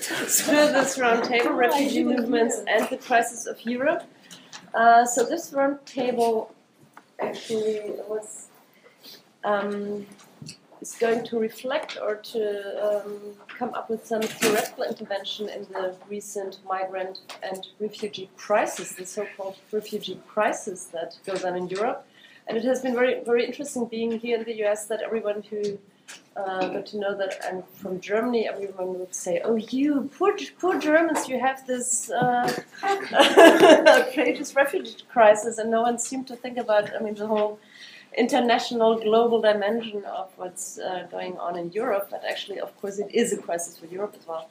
through this roundtable, refugee movements and the crisis of Europe. Uh, so this roundtable actually was um, is going to reflect or to um, come up with some theoretical intervention in the recent migrant and refugee crisis, the so-called refugee crisis that goes on in Europe. And it has been very, very interesting being here in the US that everyone who uh, to know that I'm from Germany, everyone would say, "Oh, you poor, poor Germans, you have this uh, refugee crisis," and no one seemed to think about. I mean, the whole international, global dimension of what's uh, going on in Europe. But actually, of course, it is a crisis for Europe as well.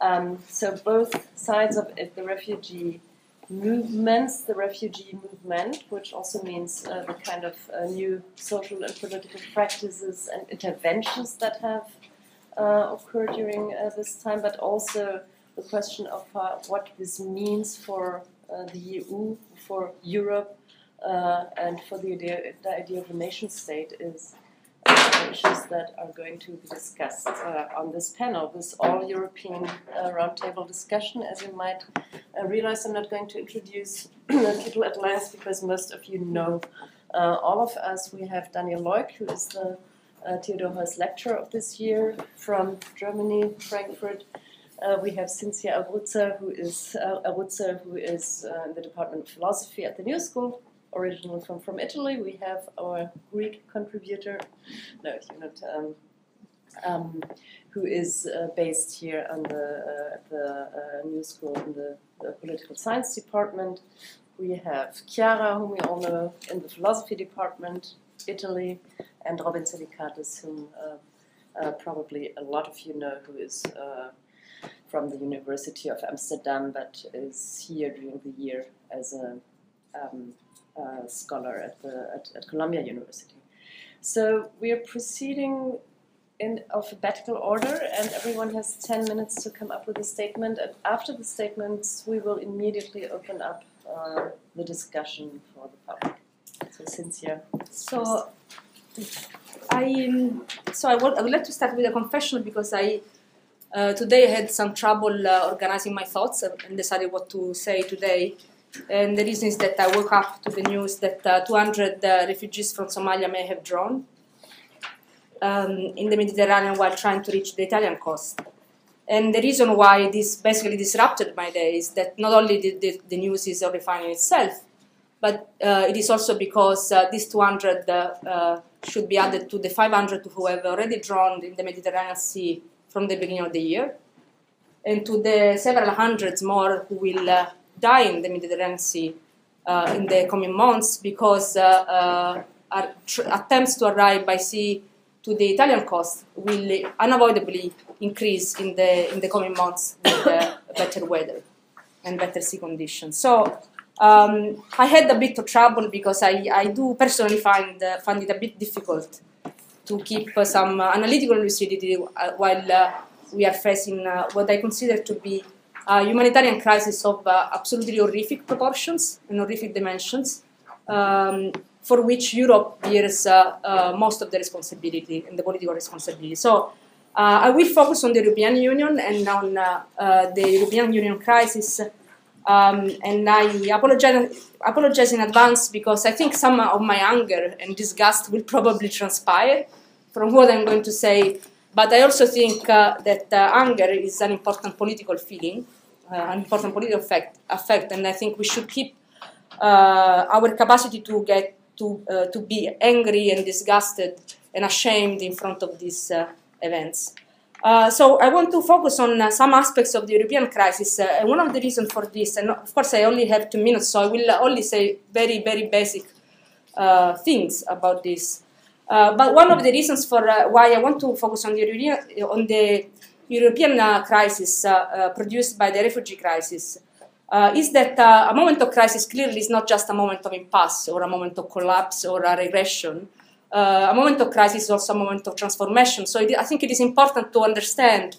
Um, so both sides of it, the refugee movements, the refugee movement, which also means uh, the kind of uh, new social and political practices and interventions that have uh, occurred during uh, this time, but also the question of uh, what this means for uh, the EU, for Europe, and for the idea, the idea of a nation state is issues that are going to be discussed uh, on this panel, this all European uh, roundtable discussion. As you might uh, realize, I'm not going to introduce people at length because most of you know uh, all of us. We have Daniel Loick, who is the uh, Theodor Heuss Lecturer of this year from Germany, Frankfurt. Uh, we have Cynthia Abruzza, who is Arruzza, who is in the Department of Philosophy at the New School originally from, from Italy. We have our Greek contributor, no, you're not, um, um, who is uh, based here on the, uh, at the uh, New School in the, the, Political Science Department. We have Chiara, whom we all know in the Philosophy Department, Italy, and Robin Celikates, whom uh, uh, probably a lot of you know, who is uh, from the University of Amsterdam, but is here during the year as a um, uh, scholar at, the, at, at Columbia University. So we are proceeding in alphabetical order, and everyone has 10 minutes to come up with a statement. And after the statements, we will immediately open up uh, the discussion for the public. So, Cynthia. So, I um, so I would, I would like to start with a confession because I uh, today I had some trouble uh, organizing my thoughts and decided what to say today. And the reason is that I woke up to the news that uh, 200 uh, refugees from Somalia may have drowned um, in the Mediterranean while trying to reach the Italian coast. And the reason why this basically disrupted my day is that not only the, the, the news is horrifying itself, but uh, it is also because uh, these 200 uh, uh, should be added to the 500 who have already drowned in the Mediterranean Sea from the beginning of the year, and to the several hundreds more who will die in the Mediterranean Sea uh, in the coming months because uh, uh, attempts to arrive by sea to the Italian coast will unavoidably increase in the in the coming months with better weather and better sea conditions. So um, I had a bit of trouble because I, I do personally find uh, find it a bit difficult to keep uh, some uh, analytical lucidity while we are facing what I consider to be a humanitarian crisis of uh, absolutely horrific proportions and horrific dimensions, um, for which Europe bears uh, uh, most of the responsibility and the political responsibility. So I will focus on the European Union and on the European Union crisis. Um, and I apologize, apologize in advance because I think some of my anger and disgust will probably transpire from what I'm going to say but I also think uh, that uh, anger is an important political feeling, uh, an important political effect, effect, and I think we should keep uh, our capacity to get to uh, to be angry and disgusted and ashamed in front of these uh, events. so I want to focus on some aspects of the European crisis, and one of the reasons for this, and of course I only have two minutes, so I will only say very, very basic things about this. Uh, but one of the reasons for uh, why I want to focus on the on the European uh, crisis uh, produced by the refugee crisis is that a moment of crisis clearly is not just a moment of impasse or a moment of collapse or a regression. a moment of crisis is also a moment of transformation. So it, I think it is important to understand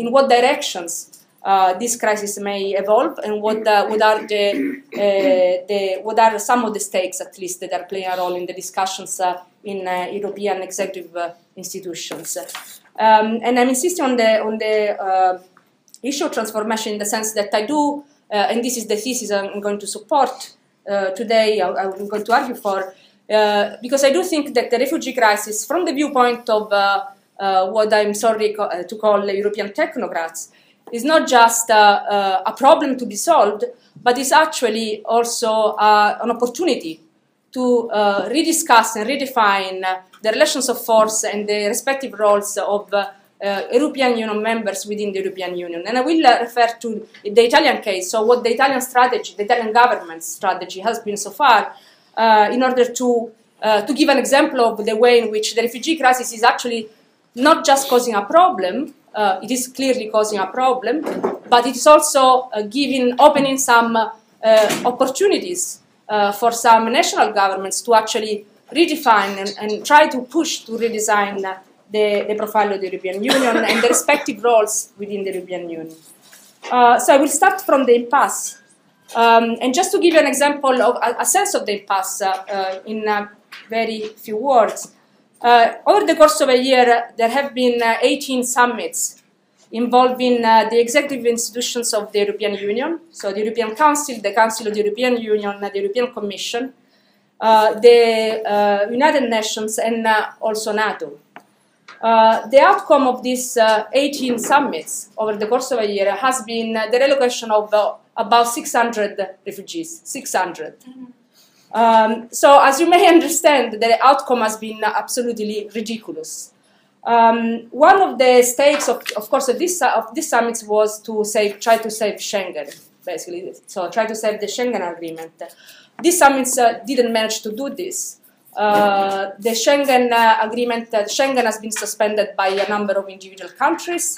in what directions uh, this crisis may evolve and what, uh, what are the, uh, the, what are some of the stakes at least that are playing a role in the discussions uh, in uh, European executive uh, institutions. Um, and I'm insisting on the on the uh, issue of transformation in the sense that I do, uh, and this is the thesis I'm going to support uh, today. I, I'm going to argue for uh, because I do think that the refugee crisis, from the viewpoint of uh, uh, what I'm sorry to call European technocrats, is not just a problem to be solved, but is actually also an opportunity to uh, rediscuss and redefine the relations of force and the respective roles of uh, European Union members within the European Union. And I will uh, refer to the Italian case, so what the Italian strategy, the Italian government's strategy has been so far, uh, in order to, uh, to give an example of the way in which the refugee crisis is actually not just causing a problem, uh, it is clearly causing a problem, but it is also giving, opening some opportunities uh, for some national governments to actually redefine and, and, try to push to redesign the, the profile of the European Union and the respective roles within the European Union. Uh, so I will start from the impasse. Um, and just to give you an example of a, a sense of the impasse uh, uh in very few words, uh, over the course of a year, there have been uh, 18 summits involving uh, the executive institutions of the European Union, so the European Council, the Council of the European Union, the European Commission, uh, the uh, United Nations, and uh, also NATO. Uh, the outcome of these uh, 18 summits over the course of a year has been the relocation of about 600 refugees, 600. Mm-hmm. Um, so, as you may understand, the outcome has been absolutely ridiculous. Um, one of the stakes, of, of course, of this, of this summit was to save, try to save Schengen, basically. So try to save the Schengen agreement. These summits uh, didn't manage to do this. Uh, the Schengen uh, agreement, uh, Schengen has been suspended by a number of individual countries.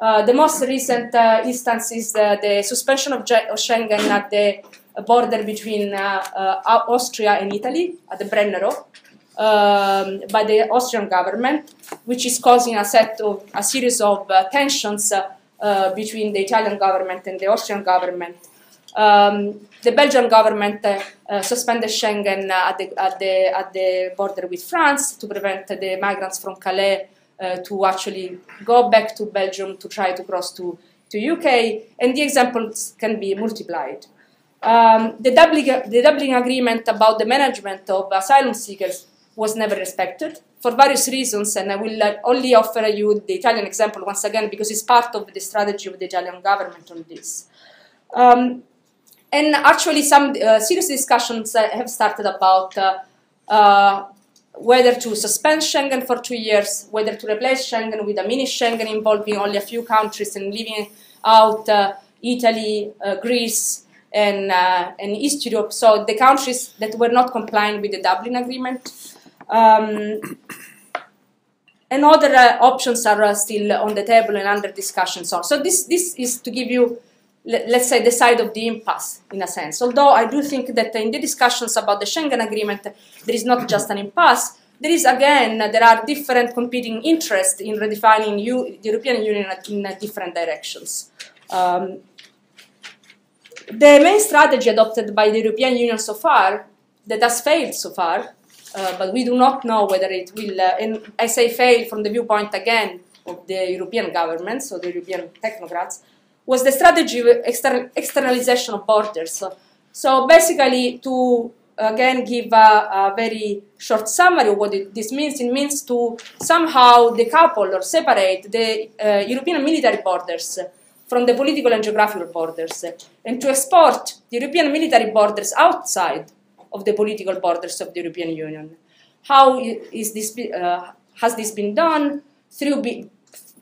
Uh, the most recent uh, instance is the suspension of, of, Schengen at the border between Austria and Italy, at the Brennero um, by the Austrian government, which is causing a set of a series of uh, tensions uh, uh, between the Italian government and the Austrian government. Um, the Belgian government uh, uh, suspended Schengen at the, at, the, at the border with France to prevent the migrants from Calais uh, to actually go back to Belgium to try to cross to, to UK, and the examples can be multiplied. Um, the, Dublin, the Dublin Agreement about the management of asylum seekers was never respected for various reasons, and I will uh, only offer you the Italian example once again because it's part of the strategy of the Italian government on this. Um, and actually, some uh, serious discussions uh, have started about uh, uh, whether to suspend Schengen for two years, whether to replace Schengen with a mini Schengen involving only a few countries and leaving out uh, Italy, Greece, and, and East Europe. So the countries that were not complying with the Dublin Agreement. Um, and other uh, options are uh, still on the table and under discussion. So, so this, this is to give you, let's say, the side of the impasse, in a sense. Although I do think that in the discussions about the Schengen Agreement, there is not just an impasse, there is, again, there are different competing interests in redefining the European Union in uh, different directions. Um, the main strategy adopted by the European Union so far, that has failed so far, uh, but we do not know whether it will, uh, and I say fail from the viewpoint again of the European governments, so the European technocrats, was the strategy of extern externalization of borders. So, so, basically, to again give a, a, very short summary of what it, this means, it means to somehow decouple or separate the uh, European military borders from the political and geographical borders, and to export the European military borders outside of the political borders of the European Union. How is this, uh, has this been done? Through,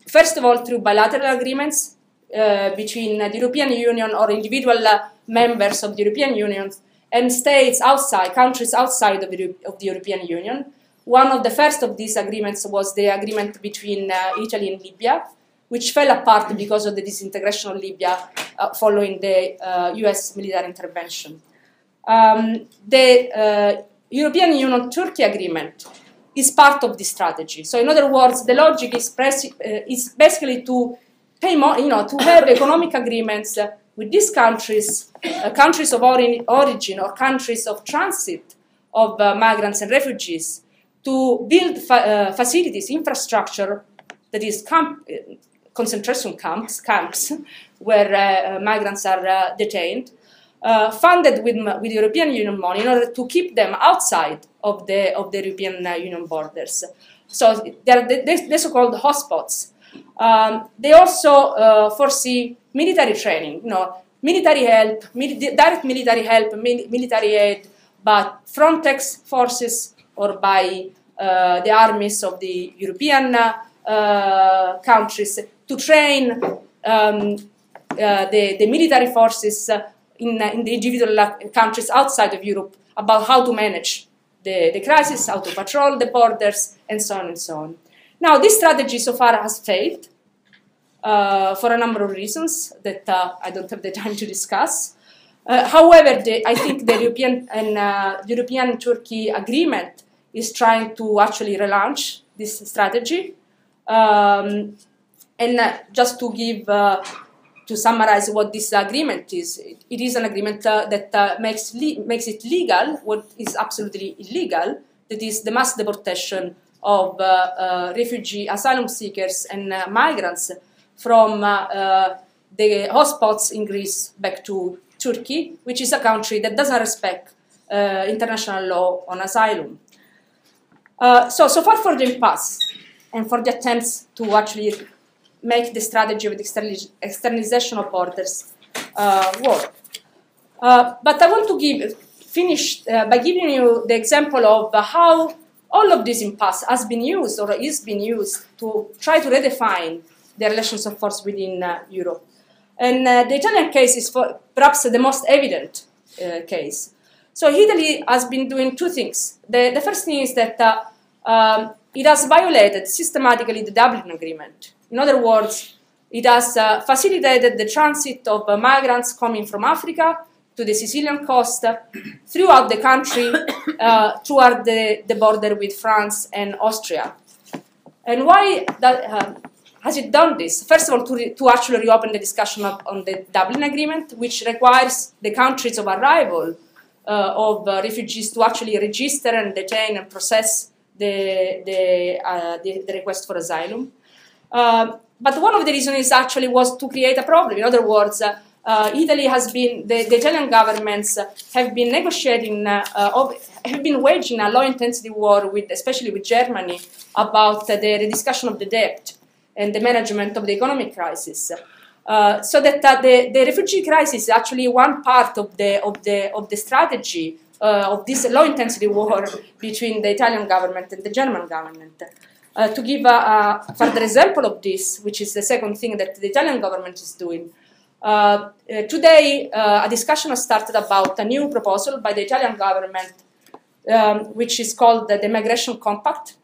first of all, through bilateral agreements uh, between the European Union or individual uh, members of the European Union and states outside, countries outside of the, of the, European Union. One of the first of these agreements was the agreement between uh, Italy and Libya, which fell apart because of the disintegration of Libya uh, following the US uh, military intervention um, the uh, European Union-Turkey agreement is part of this strategy. So in other words, the logic is, uh, is basically to pay more, you know, to have economic agreements uh, with these countries, uh, countries of ori origin or countries of transit of uh, migrants and refugees, to build fa uh, facilities, infrastructure that is camp, concentration camps, camps where uh, migrants are uh, detained, uh, funded with, with European Union money in order to keep them outside of the, of the European Union borders. So they are the, the, the so-called hotspots. Um, they also foresee military training, you know, military help, direct military help, military aid, but Frontex forces or by uh, the armies of the European uh, countries to train um, uh, the, the, military forces in, in, the individual countries outside of Europe about how to manage the, the crisis, how to patrol the borders, and so on and so on. Now, this strategy so far has failed uh, for a number of reasons that uh, I don't have the time to discuss. Uh, however, the, I think the European and uh, European Turkey agreement is trying to actually relaunch this strategy. Um, and uh, just to give, uh, to summarize what this agreement is, it is an agreement uh, that uh, makes, makes it legal what is absolutely illegal, that is the mass deportation of uh, uh, refugee asylum seekers and migrants from the hotspots in Greece back to Turkey, which is a country that doesn't respect international law on asylum. Uh, so, so far for the impasse and for the attempts to actually make the strategy of the externalization of borders uh, work. Uh, but I want to give, finish uh, by giving you the example of how all of this impasse has been used or is being used to try to redefine the relations of force within uh, Europe. And the Italian case is for, perhaps the most evident case. So Italy has been doing two things. The, the first thing is that uh, um, it has violated systematically the Dublin Agreement. In other words, it has uh, facilitated the transit of uh, migrants coming from Africa to the Sicilian coast throughout the country uh, toward the, the, border with France and Austria. And why that, uh, has it done this? First of all, to, to actually reopen the discussion of, on the Dublin Agreement, which requires the countries of arrival uh, of uh, refugees to actually register and detain and process the, the, the, the, request for asylum. Uh, but one of the reasons actually was to create a problem. In other words, uh, uh Italy has been, the, the, Italian governments have been negotiating, uh, of, have been waging a low intensity war with, especially with Germany, about the, the discussion of the debt and the management of the economic crisis. Uh, so that uh, the, the refugee crisis is actually one part of the, of the, of the strategy uh, of this low intensity war between the Italian government and the German government. Uh, to give a, a, further example of this, which is the second thing that the Italian government is doing, uh, uh today uh, a discussion has started about a new proposal by the Italian government, um, which is called the, the Migration Compact.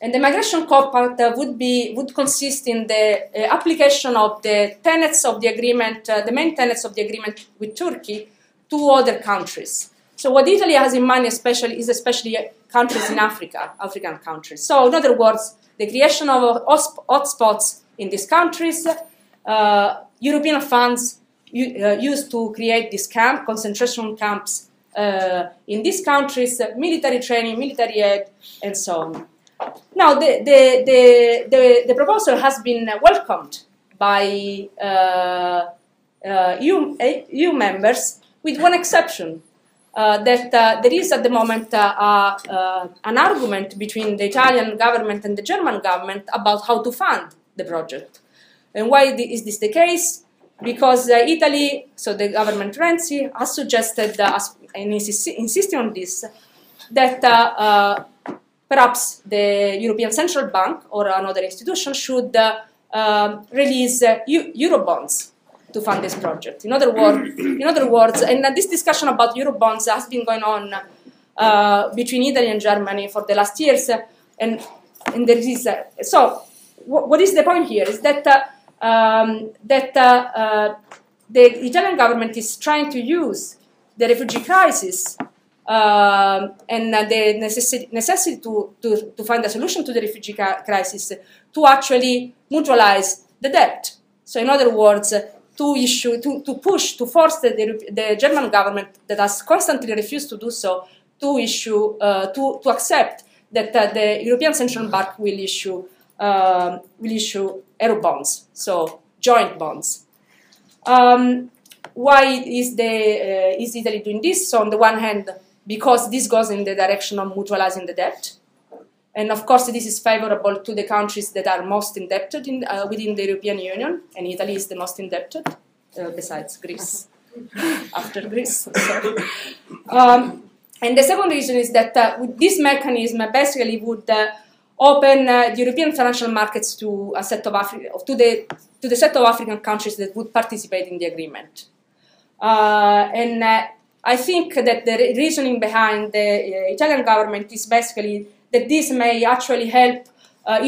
And the Migration Compact would be would consist in the application of the tenets of the agreement, the main tenets of the agreement with Turkey, to other countries. So what Italy has in mind especially is especially countries in Africa, African countries. So in other words, the creation of hotspots in these countries, uh, European funds uh, used to create these camp, concentration camps uh, in these countries, military training, military aid, and so on. Now, the, the, the, the, the proposal has been welcomed by uh, uh, EU, EU members with one exception that uh, there is at the moment uh, uh, an argument between the Italian government and the German government about how to fund the project. And why is this the case? Because uh, Italy, so the government Renzi, has suggested, and is insisting on this, that perhaps the European Central Bank or another institution should release Eurobonds to fund this project. In other, word, in other words, and this discussion about Eurobonds has been going on uh, between Italy and Germany for the last years, and, and there is uh, so what is the point here is that uh, um, that uh, uh, the Italian government is trying to use the refugee crisis uh, and the necessity, necessity to, to, to, find a solution to the refugee crisis to actually mutualize the debt. So, in other words, to issue, to, to push, to force the, the German government that has constantly refused to do so to issue, uh, to, to accept that uh, the European Central Bank will issue um, will issue euro bonds, so joint bonds. Um, why is, the, uh, is Italy doing this? So on the one hand, because this goes in the direction of mutualizing the debt. And of course, this is favorable to the countries that are most indebted in, uh, within the European Union, and Italy is the most indebted, uh, besides Greece, after Greece. Um, and the second reason is that uh, this mechanism basically would uh, open uh, the European financial markets to a set of Afri- to the to the set of African countries that would participate in the agreement. Uh, and uh, I think that the reasoning behind the uh, Italian government is basically that this may actually help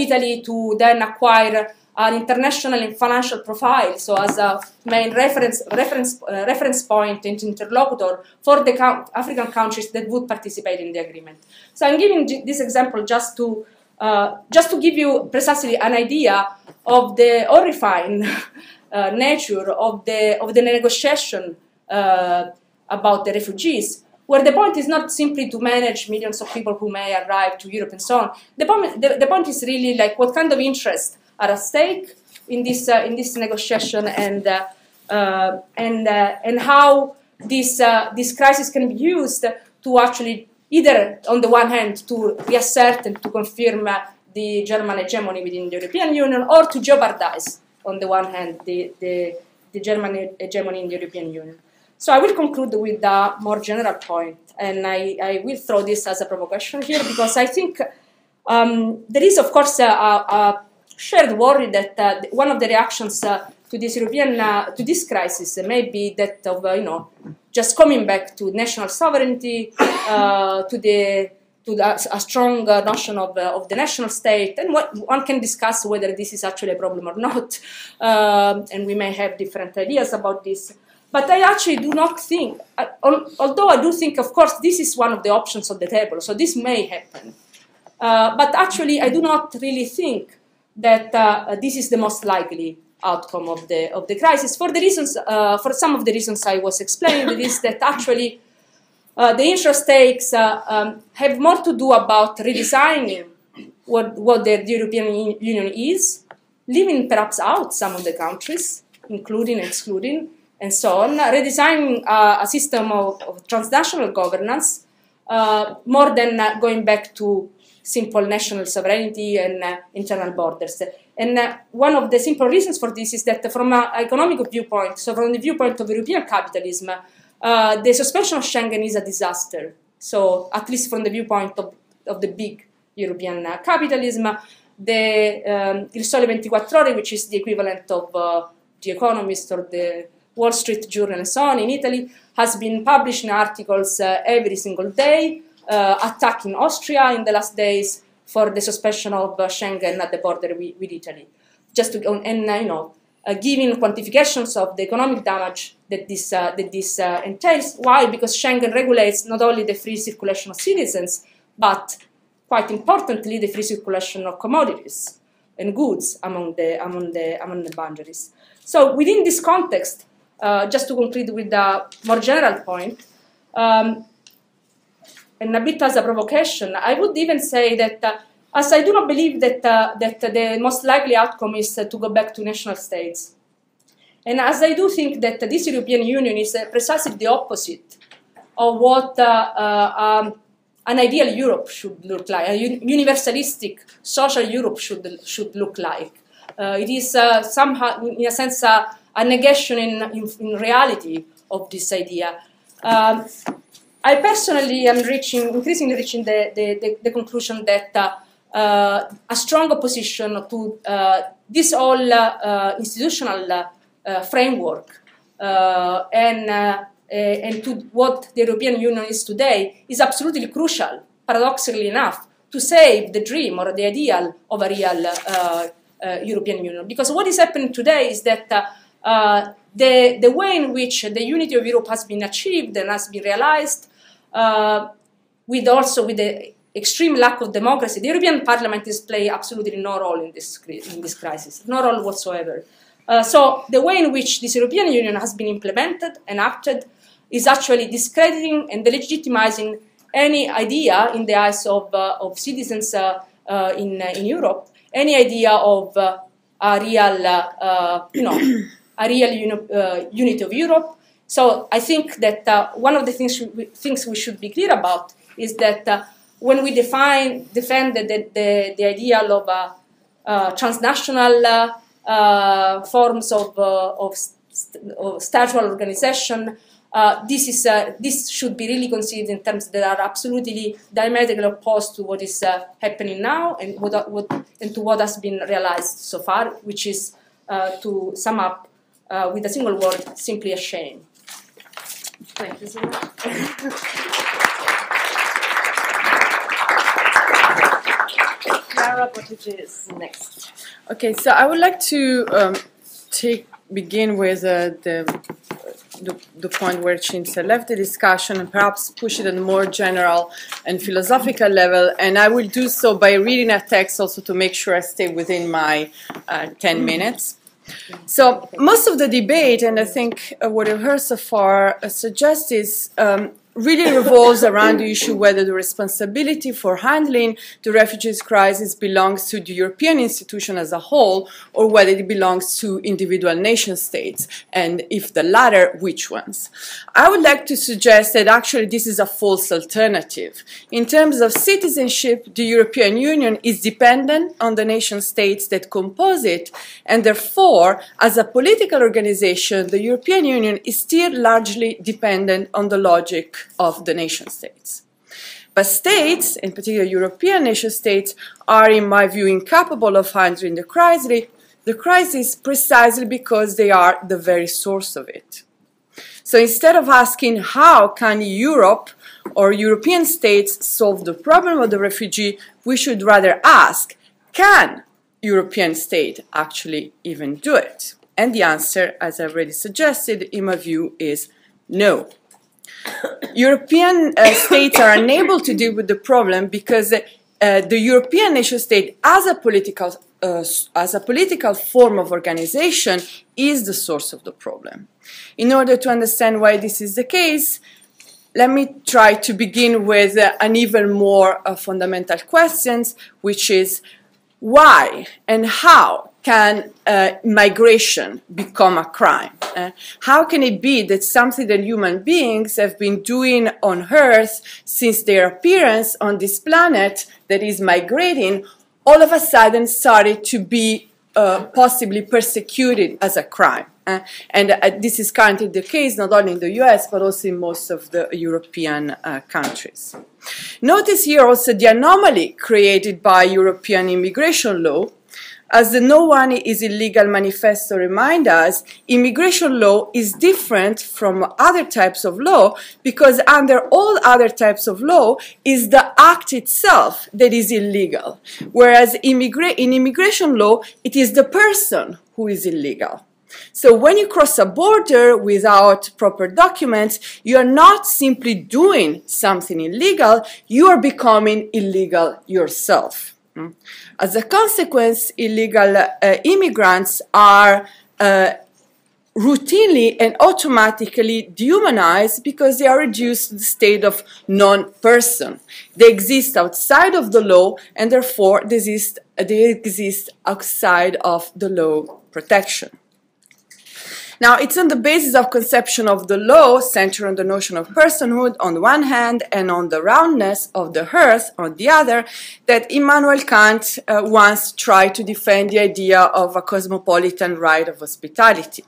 Italy to then acquire an international and financial profile, so as a main reference, reference, uh, reference point and interlocutor for the African countries that would participate in the agreement. So I'm giving this example just to uh, just to give you precisely an idea of the horrifying uh, nature of the of the negotiation uh, about the refugees, where the point is not simply to manage millions of people who may arrive to Europe and so on. The point, the, the point is really like what kind of interests are at stake in this uh, in this negotiation and uh, uh, and and how this this crisis can be used to actually either on the one hand to reassert and to confirm the German hegemony within the European Union or to jeopardize on the one hand the, the, the German hegemony in the European Union. So I will conclude with a more general point, and I, I will throw this as a provocation here because I think um, there is, of course, a, a, shared worry that uh, one of the reactions uh, to this European uh, to this crisis may be that of you know just coming back to national sovereignty, to the to the, a strong notion of, of the national state, and what, one can discuss whether this is actually a problem or not, um, and we may have different ideas about this. But I actually do not think, although I do think, of course, this is one of the options on the table, so this may happen. Uh, but actually, I do not really think that uh, this is the most likely outcome of the of the crisis for the reasons uh, for some of the reasons I was explaining. is that actually uh, the interest stakes uh, um, have more to do about redesigning what what the European Union is, leaving perhaps out some of the countries, including excluding, and so on, redesigning uh, a system of, of transnational governance uh, more than going back to simple national sovereignty and uh, internal borders. And uh, one of the simple reasons for this is that from an economic viewpoint, so from the viewpoint of European capitalism, uh, the suspension of Schengen is a disaster. So at least from the viewpoint of, of the big European uh, capitalism, the um, Il Sole 24 Ore, which is the equivalent of uh, The Economist or the Wall Street Journal and so on in Italy, has been publishing articles uh, every single day uh, attacking Austria in the last days for the suspension of uh, Schengen at the border with, with Italy. Just to, and uh, you know, giving quantifications of the economic damage that this that this entails. Why? Because Schengen regulates not only the free circulation of citizens, but quite importantly, the free circulation of commodities and goods among the among the among the boundaries. So within this context, uh, just to conclude with a more general point, um, and a bit as a provocation, I would even say that uh, as I do not believe that, uh, that the most likely outcome is uh, to go back to national states. And as I do think that this European Union is uh, precisely the opposite of what uh, um, an ideal Europe should look like, a universalistic social Europe should, should look like. it is somehow, in a sense, a negation in, in, in reality of this idea. Um, I personally am reaching, increasingly reaching the, the, the, the conclusion that uh, uh, a strong opposition to uh, this whole uh, institutional uh, framework uh, and, and to what the European Union is today is absolutely crucial, paradoxically enough, to save the dream or the ideal of a real European Union. Because what is happening today is that the, the way in which the unity of Europe has been achieved and has been realized uh, with also with the extreme lack of democracy, the European Parliament is playing absolutely no role in this in this crisis, no role whatsoever. Uh, so the way in which this European Union has been implemented and acted is actually discrediting and delegitimizing any idea in the eyes of, uh, of citizens uh, uh in, uh, in Europe any idea of uh, a real, uh, uh, you know, a real uni- uh, unity of Europe. So I think that uh, one of the things we, things we should be clear about is that uh, when we define defend the, the, the ideal of uh, transnational forms of, of, st- of statual organization, uh, this is uh, this should be really considered in terms that are absolutely diametrically opposed to what is uh, happening now and what, what and to what has been realized so far, which is to sum up with a single word, simply a shame. Thank you so much. Chiara Bottici is next. Okay, so I would like to um, take begin with uh, the the, the point where Cinzia left the discussion and perhaps push it at a more general and philosophical level. And I will do so by reading a text also to make sure I stay within my uh, 10 minutes. So, most of the debate, and I think uh, what I've heard so far, uh, suggests is um, really revolves around the issue whether the responsibility for handling the refugees crisis belongs to the European institution as a whole or whether it belongs to individual nation states, and if the latter, which ones. I would like to suggest that actually this is a false alternative. In terms of citizenship, the European Union is dependent on the nation states that compose it, and therefore, as a political organization, the European Union is still largely dependent on the logic of the nation states. But states, in particular European nation states, are, in my view, incapable of handling the crisis, the crisis precisely because they are the very source of it. So instead of asking how can Europe or European states solve the problem of the refugee, we should rather ask, can European state actually even do it? And the answer, as I already suggested, in my view, is no. European uh, states are unable to deal with the problem because uh, the European nation state, as a political uh, as a political form of organization, is the source of the problem. In order to understand why this is the case, let me try to begin with uh, an even more uh, fundamental question, which is why and how can uh, migration become a crime? Uh, how can it be that something that human beings have been doing on Earth since their appearance on this planet that is migrating, all of a sudden started to be uh, possibly persecuted as a crime? Uh, and uh, this is currently the case not only in the US but also in most of the European uh, countries. Notice here also the anomaly created by European immigration law as the No One is Illegal manifesto reminds us, immigration law is different from other types of law because under all other types of law is the act itself that is illegal. Whereas immigra- in immigration law, it is the person who is illegal. So when you cross a border without proper documents, you are not simply doing something illegal, you are becoming illegal yourself. Hmm. As a consequence, illegal uh, immigrants are uh, routinely and automatically dehumanized because they are reduced to the state of non-person. They exist outside of the law and therefore they exist, they exist outside of the law protection. Now, it's on the basis of conception of the law, centered on the notion of personhood on the one hand and on the roundness of the earth on the other, that Immanuel Kant uh, once tried to defend the idea of a cosmopolitan right of hospitality.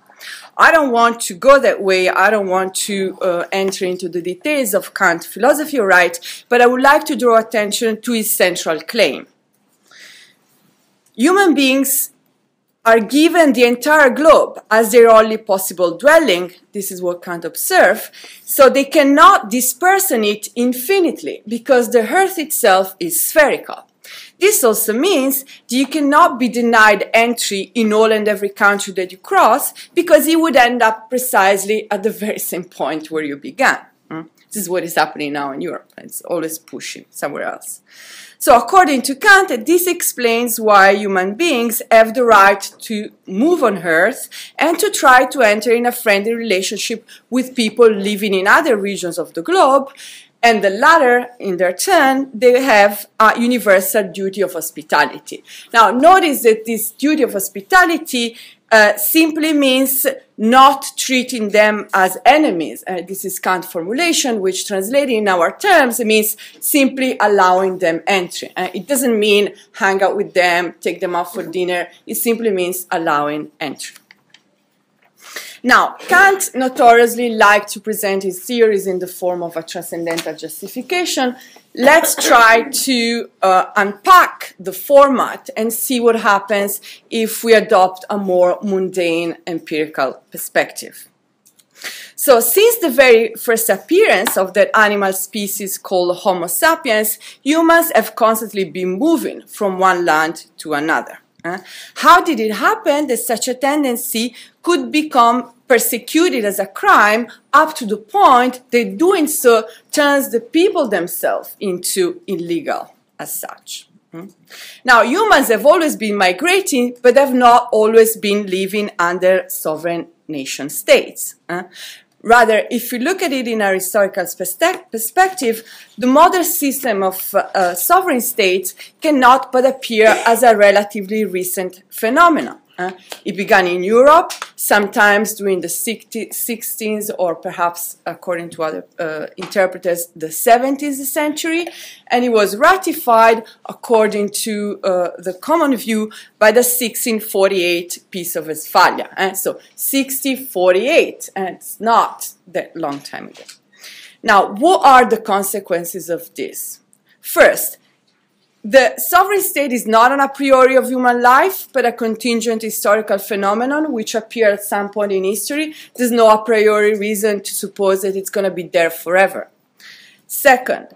I don't want to go that way. I don't want to uh, enter into the details of Kant philosophy right, but I would like to draw attention to his central claim. Human beings are given the entire globe as their only possible dwelling, this is what Kant observed, so they cannot dispersion it infinitely because the earth itself is spherical. This also means that you cannot be denied entry in all and every country that you cross because you would end up precisely at the very same point where you began. Hmm? This is what is happening now in Europe. It's always pushing somewhere else. So according to Kant, this explains why human beings have the right to move on Earth and to try to enter in a friendly relationship with people living in other regions of the globe, and the latter, in their turn, they have a universal duty of hospitality. Now, notice that this duty of hospitality uh, simply means not treating them as enemies. Uh, this is Kant formulation, which translated in our terms means simply allowing them entry. Uh, it doesn't mean hang out with them, take them out for dinner. It simply means allowing entry. Now, Kant notoriously liked to present his theories in the form of a transcendental justification. Let's try to uh, unpack the format and see what happens if we adopt a more mundane empirical perspective. So, since the very first appearance of that animal species called Homo sapiens, humans have constantly been moving from one land to another. Uh, how did it happen that such a tendency could become persecuted as a crime up to the point that doing so turns the people themselves into illegal as such? Hmm? Now, humans have always been migrating, but have not always been living under sovereign nation states. Uh, Rather, if you look at it in a historical perspective, the modern system of uh, sovereign states cannot but appear as a relatively recent phenomenon. Uh, it began in Europe, sometimes during the 16th or perhaps, according to other uh, interpreters, the 17th century, and it was ratified, according to uh, the common view, by the 1648 Peace of Westphalia. Uh, so 1648, and it's not that long time ago. Now, what are the consequences of this? First, the sovereign state is not an a priori of human life, but a contingent historical phenomenon which appeared at some point in history. There's no a priori reason to suppose that it's going to be there forever. Second,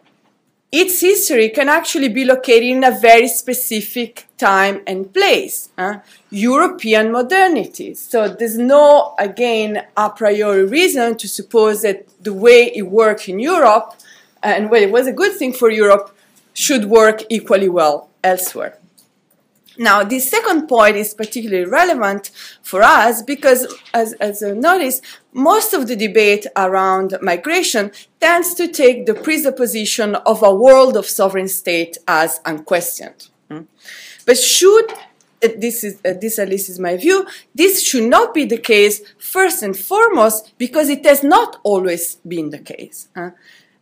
its history can actually be located in a very specific time and place, uh, European modernity. So there's no, again, a priori reason to suppose that the way it worked in Europe, and well, it was a good thing for Europe, should work equally well elsewhere. Now, this second point is particularly relevant for us because, as, as you notice, most of the debate around migration tends to take the presupposition of a world of sovereign state as unquestioned. Hmm? But should uh, this is uh, this at least is my view. This should not be the case first and foremost because it has not always been the case.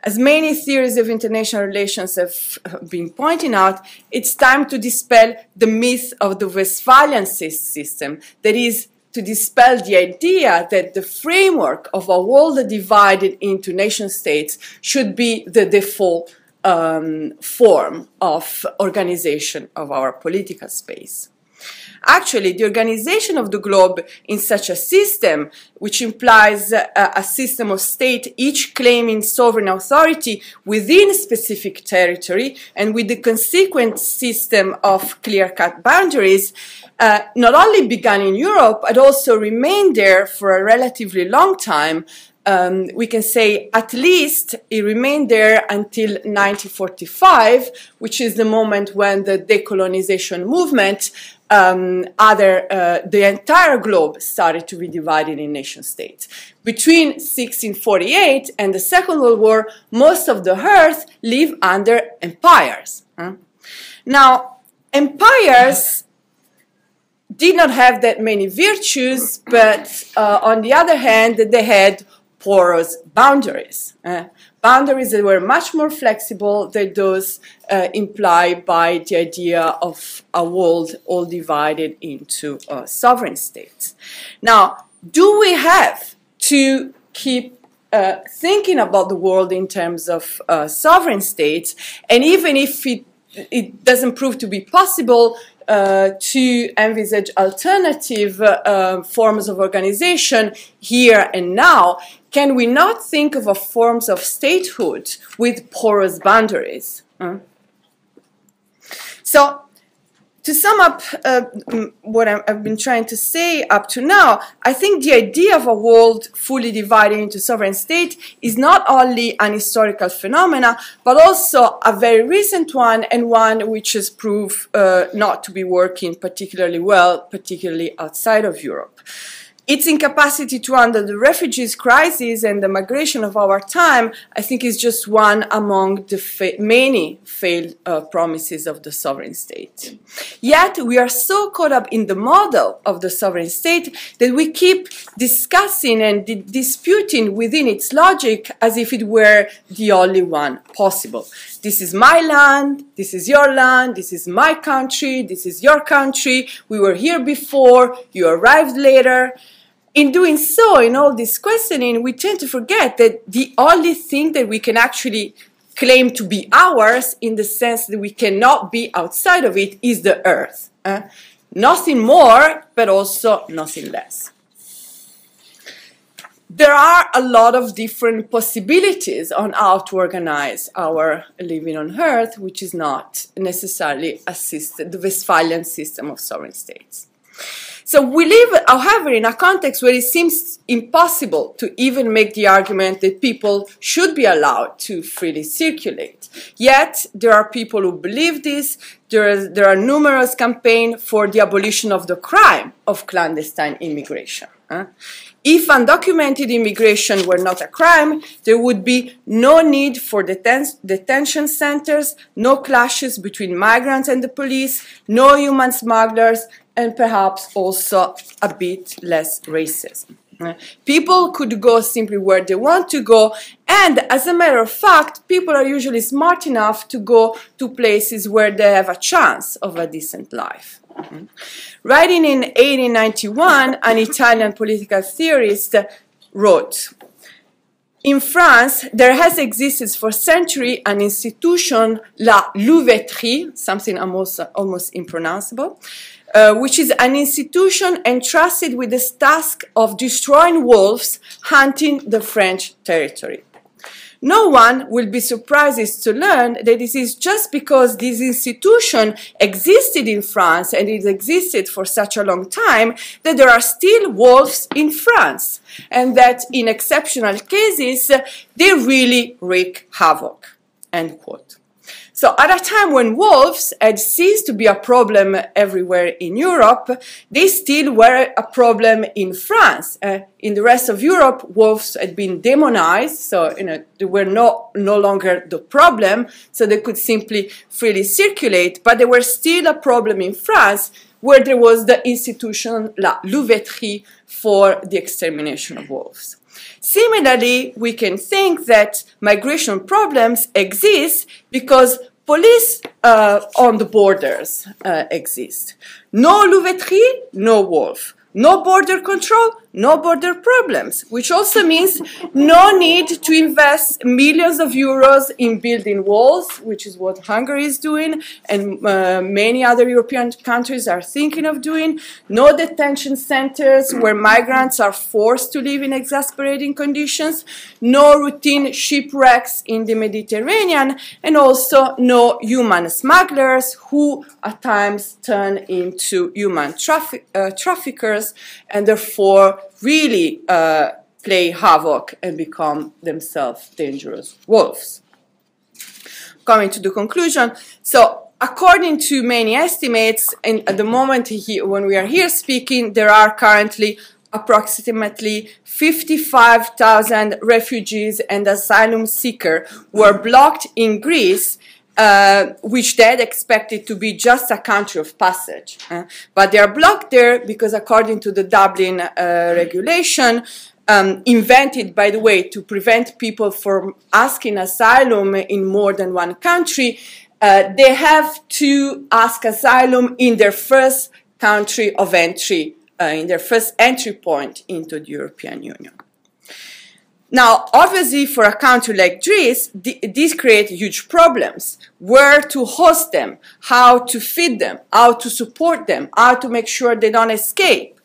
As many theories of international relations have been pointing out, it's time to dispel the myth of the Westphalian system, that is, to dispel the idea that the framework of a world divided into nation states should be the default um, form of organization of our political space. Actually, the organization of the globe in such a system, which implies a, system of state each claiming sovereign authority within specific territory and with the consequent system of clear-cut boundaries, uh, not only began in Europe, but also remained there for a relatively long time. Um, we can say at least it remained there until 1945, which is the moment when the decolonization movement um, other, uh, the entire globe started to be divided in nation states. Between 1648 and the Second World War, most of the earth lived under empires. Huh? Now, empires did not have that many virtues, but uh, on the other hand, they had porous boundaries. Uh, boundaries that were much more flexible than those uh, implied by the idea of a world all divided into uh, sovereign states. Now, do we have to keep uh, thinking about the world in terms of uh, sovereign states, and even if it, it doesn't prove to be possible, uh, to envisage alternative uh, forms of organization here and now, can we not think of a forms of statehood with porous boundaries? Uh? So, to sum up uh, what i have been trying to say up to now, I think the idea of a world fully divided into sovereign state is not only an historical phenomena, but also a very recent one and one which has proved uh, not to be working particularly well, particularly outside of Europe. Its incapacity to handle the refugees crisis and the migration of our time, I think, is just one among the fa many failed uh, promises of the sovereign state. Yet, we are so caught up in the model of the sovereign state that we keep discussing and di disputing within its logic as if it were the only one possible. This is my land, this is your land, this is my country, this is your country, we were here before, you arrived later in doing so, in all this questioning, we tend to forget that the only thing that we can actually claim to be ours, in the sense that we cannot be outside of it, is the earth. Uh, nothing more, but also nothing less. There are a lot of different possibilities on how to organize our living on earth, which is not necessarily a system, the Westphalian system of sovereign states. So we live, uh, however, in a context where it seems impossible to even make the argument that people should be allowed to freely circulate. Yet there are people who believe this. There, is, there are numerous campaigns for the abolition of the crime of clandestine immigration. Huh? If undocumented immigration were not a crime, there would be no need for deten detention centers, no clashes between migrants and the police, no human smugglers, and perhaps also a bit less racism. People could go simply where they want to go, and as a matter of fact, people are usually smart enough to go to places where they have a chance of a decent life. Writing in 1891, an Italian political theorist wrote, in France, there has existed for centuries an institution, la louveterie, something almost, almost impronounceable, uh, which is an institution entrusted with the task of destroying wolves hunting the French territory. No one will be surprised to learn that this is just because this institution existed in France and it existed for such a long time that there are still wolves in France and that in exceptional cases they really wreak havoc. End quote. So at a time when wolves had ceased to be a problem everywhere in Europe, they still were a problem in France. Uh, in the rest of Europe, wolves had been demonized, so you know they were no, no longer the problem, so they could simply freely circulate, but they were still a problem in France, where there was the institution La Louveterie for the extermination of wolves. Similarly, we can think that migration problems exist because police uh, on the borders uh, exist. No louveterie, no wolf. No border control, no border problems, which also means no need to invest millions of euros in building walls, which is what Hungary is doing and uh, many other European countries are thinking of doing. No detention centers where migrants are forced to live in exasperating conditions. No routine shipwrecks in the Mediterranean and also no human smugglers who at times turn into human traffic, uh, traffickers and therefore really uh, play havoc and become themselves dangerous wolves. Coming to the conclusion, so according to many estimates, and at the moment he, when we are here speaking, there are currently approximately 55,000 refugees and asylum seekers who are blocked in Greece uh, which they expected to be just a country of passage. Uh, but they are blocked there because, according to the Dublin uh, regulation, um, invented, by the way, to prevent people from asking asylum in more than one country, uh, they have to ask asylum in their first country of entry, uh, in their first entry point into the European Union. Now, obviously, for a country like Greece, these create huge problems. Where to host them, how to feed them, how to support them, how to make sure they don't escape.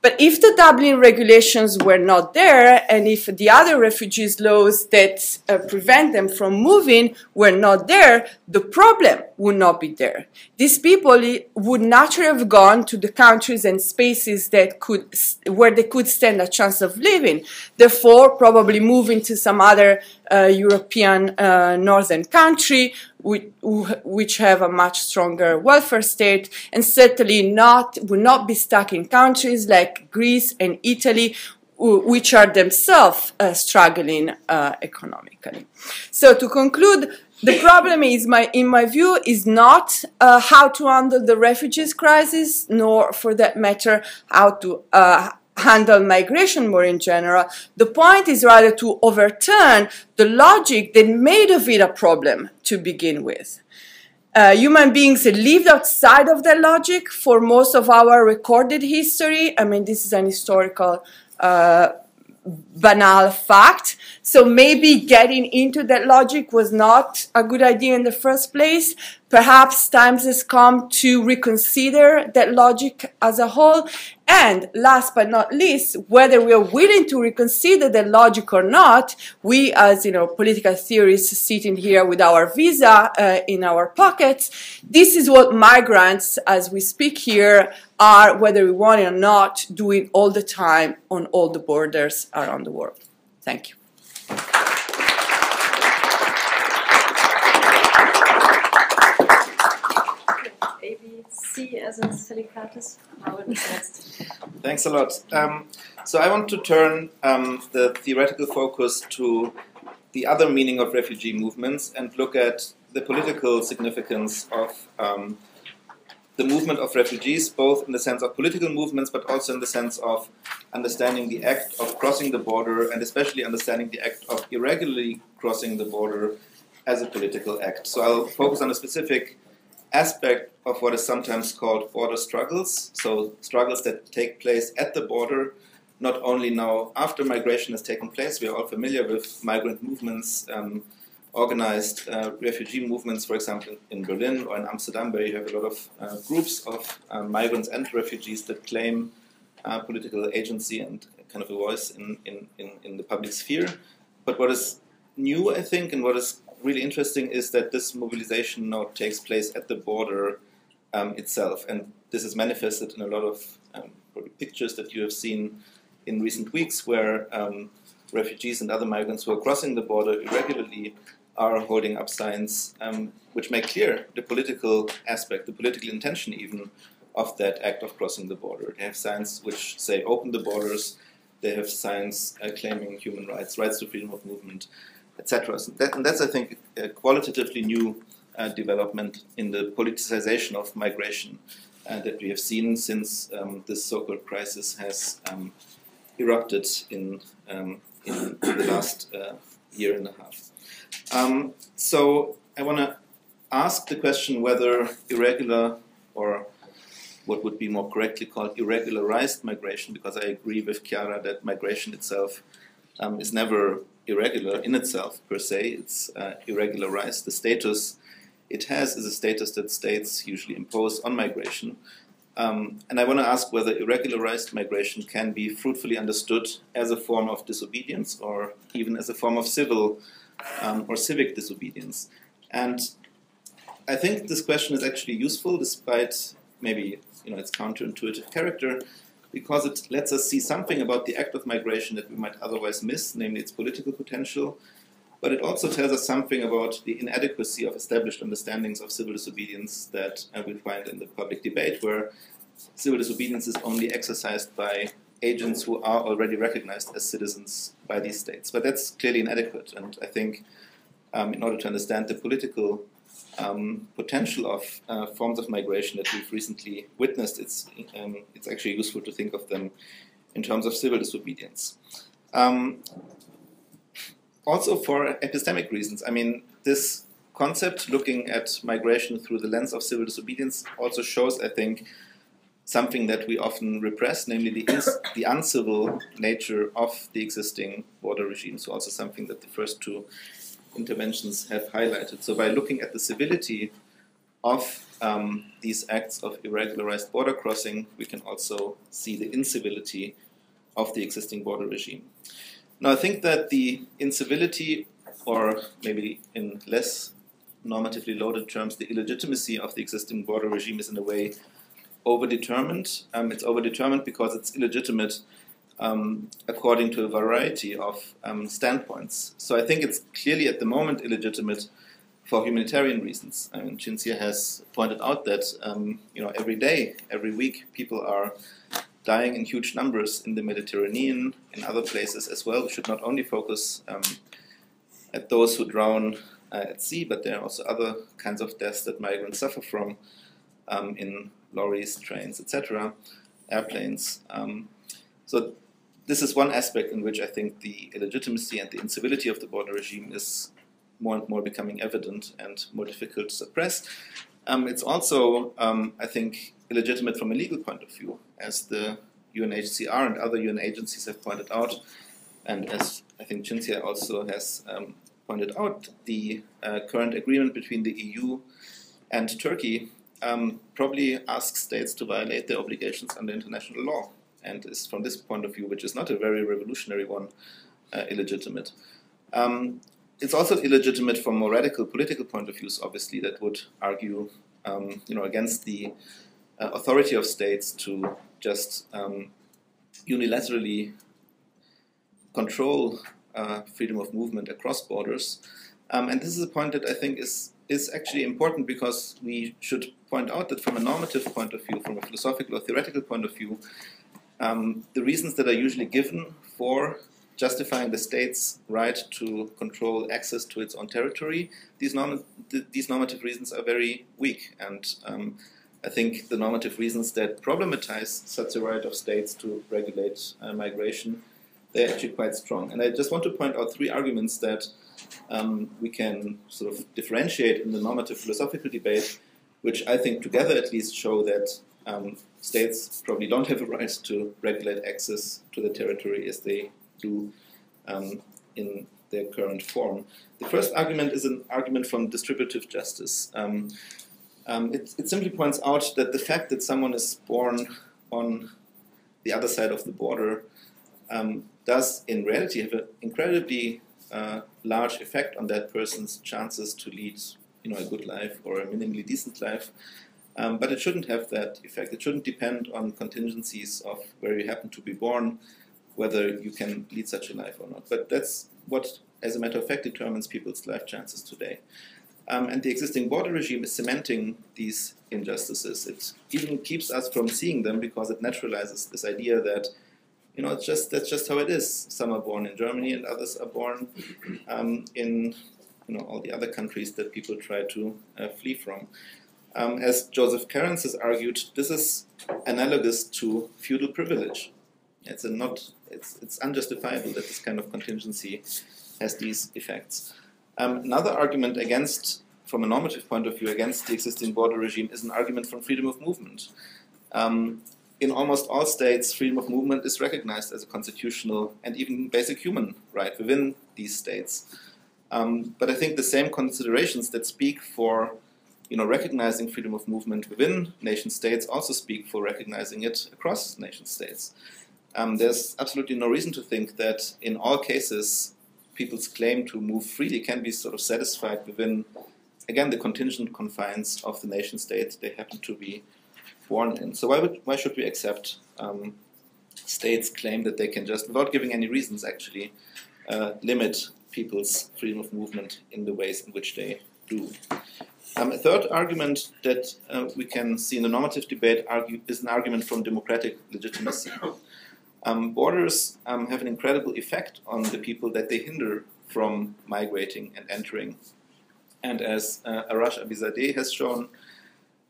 But if the Dublin regulations were not there, and if the other refugees laws that uh, prevent them from moving were not there, the problem would not be there. These people would naturally have gone to the countries and spaces that could, where they could stand a chance of living. Therefore, probably moving to some other uh, European uh, northern country which have a much stronger welfare state, and certainly not will not be stuck in countries like Greece and Italy, which are themselves uh, struggling uh, economically. So to conclude, the problem is, my, in my view, is not uh, how to handle the refugees crisis, nor, for that matter, how to uh, handle migration more in general. The point is rather to overturn the logic that made of it a problem to begin with. Uh, human beings lived outside of that logic for most of our recorded history. I mean, this is an historical uh, banal fact. So maybe getting into that logic was not a good idea in the first place. Perhaps times has come to reconsider that logic as a whole. And last but not least, whether we are willing to reconsider that logic or not, we as you know political theorists sitting here with our visa uh, in our pockets, this is what migrants, as we speak here, are, whether we want it or not, doing all the time on all the borders around the world. Thank you. ABC as in Celikates. next. Thanks a lot. Um, so I want to turn um, the theoretical focus to the other meaning of refugee movements and look at the political significance of um, the movement of refugees, both in the sense of political movements, but also in the sense of understanding the act of crossing the border, and especially understanding the act of irregularly crossing the border as a political act. So I'll focus on a specific aspect of what is sometimes called border struggles, so struggles that take place at the border, not only now after migration has taken place, we are all familiar with migrant movements. Um, organized uh, refugee movements, for example, in Berlin or in Amsterdam, where you have a lot of uh, groups of uh, migrants and refugees that claim uh, political agency and kind of a voice in, in, in, in, the public sphere. But what is new, I think, and what is really interesting is that this mobilization now takes place at the border um, itself. And this is manifested in a lot of um, pictures that you have seen in recent weeks where um, refugees and other migrants who are crossing the border irregularly are holding up signs um, which make clear the political aspect, the political intention even of that act of crossing the border. They have signs which say open the borders, they have signs uh, claiming human rights, rights to freedom of movement, etc. That, and that's, I think, a qualitatively new uh, development in the politicization of migration uh, that we have seen since um, this so-called crisis has um, erupted in, um, in, the last uh, year and a half. Um, so I want to ask the question whether irregular or what would be more correctly called irregularized migration, because I agree with Chiara that migration itself um, is never irregular in itself per se. It's uh, irregularized. The status it has is a status that states usually impose on migration. Um, and I want to ask whether irregularized migration can be fruitfully understood as a form of disobedience or even as a form of civil um, or civic disobedience. And I think this question is actually useful despite maybe you know its counterintuitive character because it lets us see something about the act of migration that we might otherwise miss, namely its political potential. But it also tells us something about the inadequacy of established understandings of civil disobedience that uh, we find in the public debate, where civil disobedience is only exercised by agents who are already recognized as citizens by these states. But that's clearly inadequate, and I think um, in order to understand the political um, potential of uh, forms of migration that we've recently witnessed, it's, um, it's actually useful to think of them in terms of civil disobedience. Um, also, for epistemic reasons, I mean, this concept, looking at migration through the lens of civil disobedience, also shows, I think, something that we often repress, namely the, ins- the uncivil nature of the existing border regime. So, also something that the first two interventions have highlighted. So, by looking at the civility of um, these acts of irregularized border crossing, we can also see the incivility of the existing border regime. Now, I think that the incivility, or maybe in less normatively loaded terms, the illegitimacy of the existing border regime is in a way overdetermined. Um, it's overdetermined because it's illegitimate um, according to a variety of um, standpoints. So I think it's clearly at the moment illegitimate for humanitarian reasons. I mean, Cinzia has pointed out that um, you know every day, every week, people are dying in huge numbers in the Mediterranean, in other places as well. We should not only focus um, at those who drown uh, at sea, but there are also other kinds of deaths that migrants suffer from um, in lorries, trains, etc., airplanes. Um, so this is one aspect in which I think the illegitimacy and the incivility of the border regime is more and more becoming evident and more difficult to suppress. Um, it's also, um, I think, illegitimate from a legal point of view, as the UNHCR and other UN agencies have pointed out, and as I think Cinzia also has um, pointed out, the uh, current agreement between the EU and Turkey um, probably asks states to violate their obligations under international law, and is from this point of view, which is not a very revolutionary one, uh, illegitimate. Um, it's also illegitimate from more radical political point of views, obviously, that would argue, um, you know, against the uh, authority of states to just um, unilaterally control uh, freedom of movement across borders. Um, and this is a point that I think is is actually important because we should point out that from a normative point of view, from a philosophical or theoretical point of view, um, the reasons that are usually given for justifying the state's right to control access to its own territory, these, norm- th- these normative reasons are very weak. And um, I think the normative reasons that problematize such a right of states to regulate uh, migration, they're actually quite strong. And I just want to point out three arguments that um, we can sort of differentiate in the normative philosophical debate, which I think together at least show that um, states probably don't have a right to regulate access to the territory as they do um, in their current form. The first argument is an argument from distributive justice. Um, um, it, it, simply points out that the fact that someone is born on the other side of the border um, does, in reality, have an incredibly uh, large effect on that person's chances to lead, you know, a good life or a minimally decent life. Um, but it shouldn't have that effect. It shouldn't depend on contingencies of where you happen to be born whether you can lead such a life or not. But that's what, as a matter of fact, determines people's life chances today. Um, and the existing border regime is cementing these injustices. It even keeps us from seeing them because it naturalizes this idea that, you know, it's just that's just how it is. Some are born in Germany and others are born um, in, you know, all the other countries that people try to uh, flee from. Um, as Joseph Carens has argued, this is analogous to feudal privilege. It's not it's it's unjustifiable that this kind of contingency has these effects. Um, another argument against, from a normative point of view, against the existing border regime is an argument from freedom of movement. Um, in almost all states, freedom of movement is recognized as a constitutional and even basic human right within these states. Um, but I think the same considerations that speak for you know, recognizing freedom of movement within nation states also speak for recognizing it across nation states um, there's absolutely no reason to think that in all cases people's claim to move freely can be sort of satisfied within, again, the contingent confines of the nation state they happen to be born in. So why would why should we accept um, states claim that they can just, without giving any reasons, actually uh, limit people's freedom of movement in the ways in which they do? Um, a third argument that uh, we can see in the normative debate argue, is an argument from democratic legitimacy. Um, borders um, have an incredible effect on the people that they hinder from migrating and entering. And as uh, Arash Abizadeh has shown,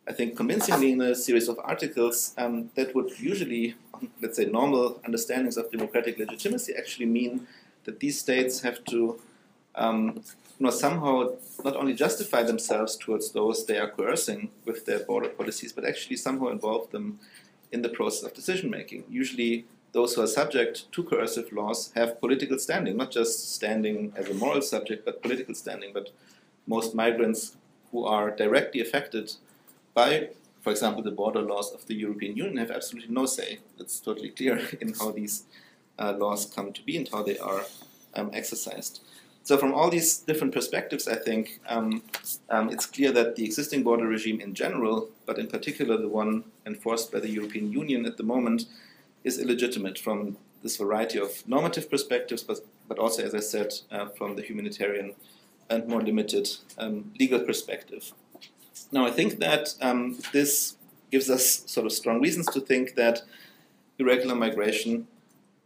I think convincingly in a series of articles, um, that would usually, let's say, normal understandings of democratic legitimacy actually mean that these states have to um, you know, somehow not only justify themselves towards those they are coercing with their border policies, but actually somehow involve them in the process of decision making. Usually, those who are subject to coercive laws have political standing, not just standing as a moral subject, but political standing. But most migrants who are directly affected by, for example, the border laws of the European Union have absolutely no say. It's totally clear in how these uh, laws come to be and how they are um, exercised. So, from all these different perspectives, I think um, um, it's clear that the existing border regime in general, but in particular the one enforced by the European Union at the moment, is illegitimate from this variety of normative perspectives, but, but also, as I said, uh, from the humanitarian and more limited um, legal perspective. Now, I think that um, this gives us sort of strong reasons to think that irregular migration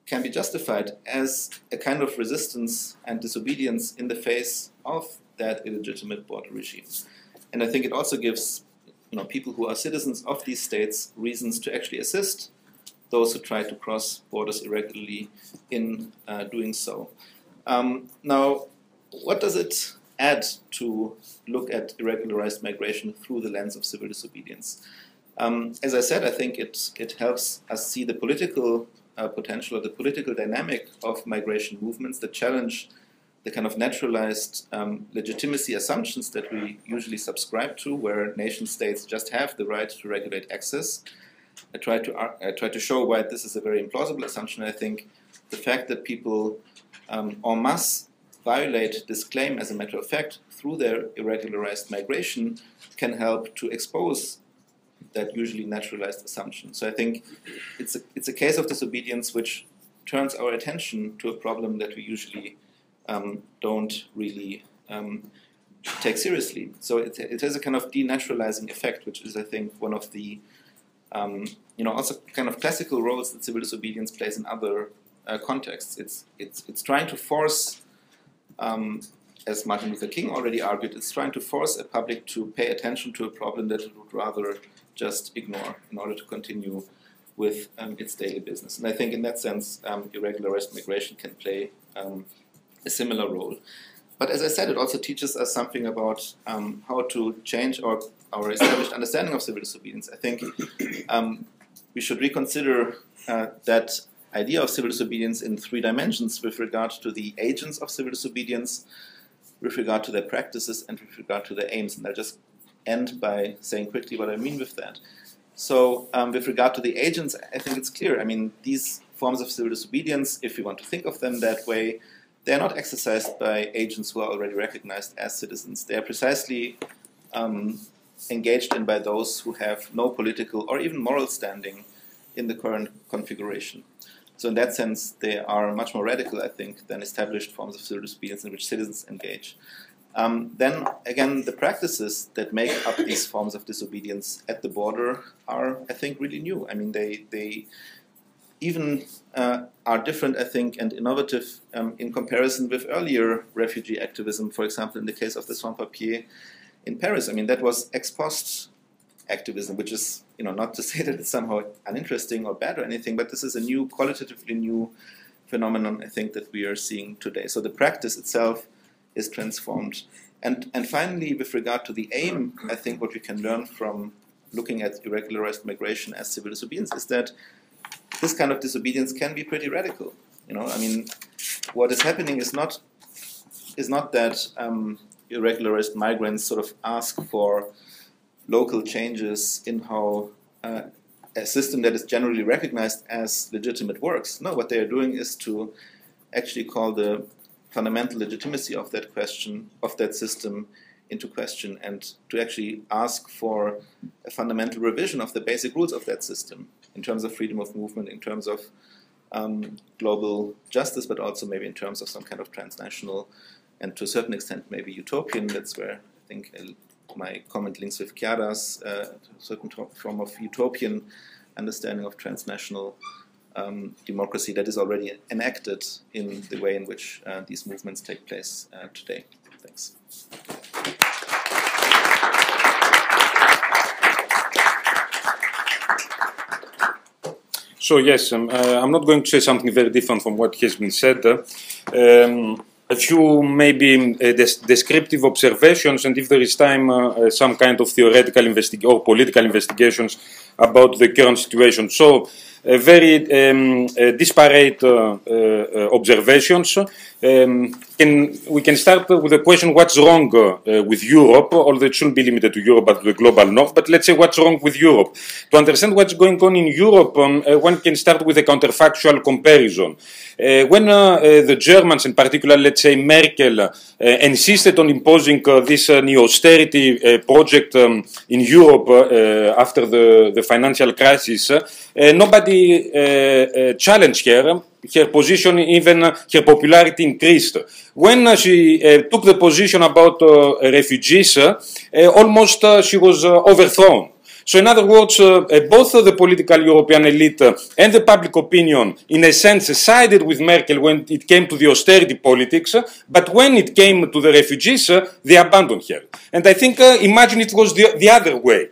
can be justified as a kind of resistance and disobedience in the face of that illegitimate border regime. And I think it also gives you know, people who are citizens of these states reasons to actually assist those who try to cross borders irregularly in uh, doing so. Um, now, what does it add to look at irregularized migration through the lens of civil disobedience? Um, as I said, I think it, it helps us see the political uh, potential or the political dynamic of migration movements that challenge the kind of naturalized um, legitimacy assumptions that we usually subscribe to, where nation states just have the right to regulate access. I try to I try to show why this is a very implausible assumption. I think the fact that people um, en masse violate this claim as a matter of fact through their irregularized migration can help to expose that usually naturalized assumption. So I think it's a, it's a case of disobedience which turns our attention to a problem that we usually um, don't really um, take seriously. So it, it has a kind of denaturalizing effect, which is, I think, one of the, um, you know, also kind of classical roles that civil disobedience plays in other uh, contexts. It's, it's, it's trying to force, um, as Martin Luther King already argued, it's trying to force a public to pay attention to a problem that it would rather just ignore in order to continue with um, its daily business. And I think in that sense, um, irregularized migration can play um, a similar role. But as I said, it also teaches us something about um, how to change our, our established understanding of civil disobedience. I think um, we should reconsider uh, that idea of civil disobedience in three dimensions with regard to the agents of civil disobedience, with regard to their practices, and with regard to their aims. And I'll just end by saying quickly what I mean with that. So, um, with regard to the agents, I think it's clear. I mean, these forms of civil disobedience, if we want to think of them that way, they're not exercised by agents who are already recognized as citizens. They are precisely um, engaged in by those who have no political or even moral standing in the current configuration. So, in that sense, they are much more radical, I think, than established forms of civil disobedience in which citizens engage. Um, then, again, the practices that make up these forms of disobedience at the border are, I think, really new. I mean, they, they even uh, are different, I think, and innovative um, in comparison with earlier refugee activism, for example, in the case of the Sans Papiers in Paris. I mean, that was ex post activism, which is, you know, not to say that it's somehow uninteresting or bad or anything, but this is a new, qualitatively new phenomenon, I think, that we are seeing today. So the practice itself is transformed. And, and finally, with regard to the aim, I think what we can learn from looking at irregularized migration as civil disobedience is that this kind of disobedience can be pretty radical. You know, I mean, what is happening is not is not that um, irregularized migrants sort of ask for local changes in how uh, a system that is generally recognized as legitimate works. No, what they are doing is to actually call the fundamental legitimacy of that question, of that system, into question, and to actually ask for a fundamental revision of the basic rules of that system in terms of freedom of movement, in terms of um, global justice, but also maybe in terms of some kind of transnational and to a certain extent maybe utopian. That's where I think my comment links with Chiara's uh, certain form of utopian understanding of transnational um, democracy that is already enacted in the way in which uh, these movements take place uh, today. Thanks. So yes, um, uh, I'm not going to say something very different from what has been said. Um, a few maybe uh, des- descriptive observations, and if there is time, uh, uh some kind of theoretical investig- or political investigations about the current situation. So very um, disparate uh, uh, observations. Um, can, we can start with the question what's wrong uh, with Europe, although it shouldn't be limited to Europe but to the global north. But let's say what's wrong with Europe. To understand what's going on in Europe, um, one can start with a counterfactual comparison. when the Germans, in particular, let's say Merkel, insisted on imposing this new austerity project um, in Europe after the, the financial crisis, nobody uh, uh, challenged her her position, even uh, her popularity increased. When uh, she uh, took the position about uh, refugees, uh, uh, almost uh, she was uh, overthrown. So, in other words, uh, uh, both the political European elite uh, and the public opinion, in a sense, sided with Merkel when it came to the austerity politics, uh, but when it came to the refugees, uh, they abandoned her. And I think, uh, imagine it was the, the other way.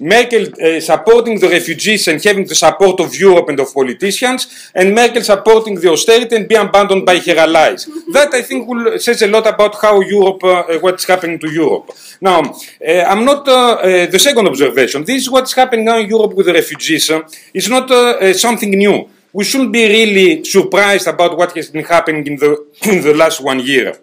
Merkel uh, supporting the refugees and having the support of Europe and of politicians, and Merkel supporting the austerity and being abandoned by her allies. that I think will, says a lot about how Europe, uh, what's happening to Europe. Now, uh, I'm not the second observation. This is what's happening now in Europe with the refugees. It's not something new. We shouldn't be really surprised about what has been happening in the in the last one year.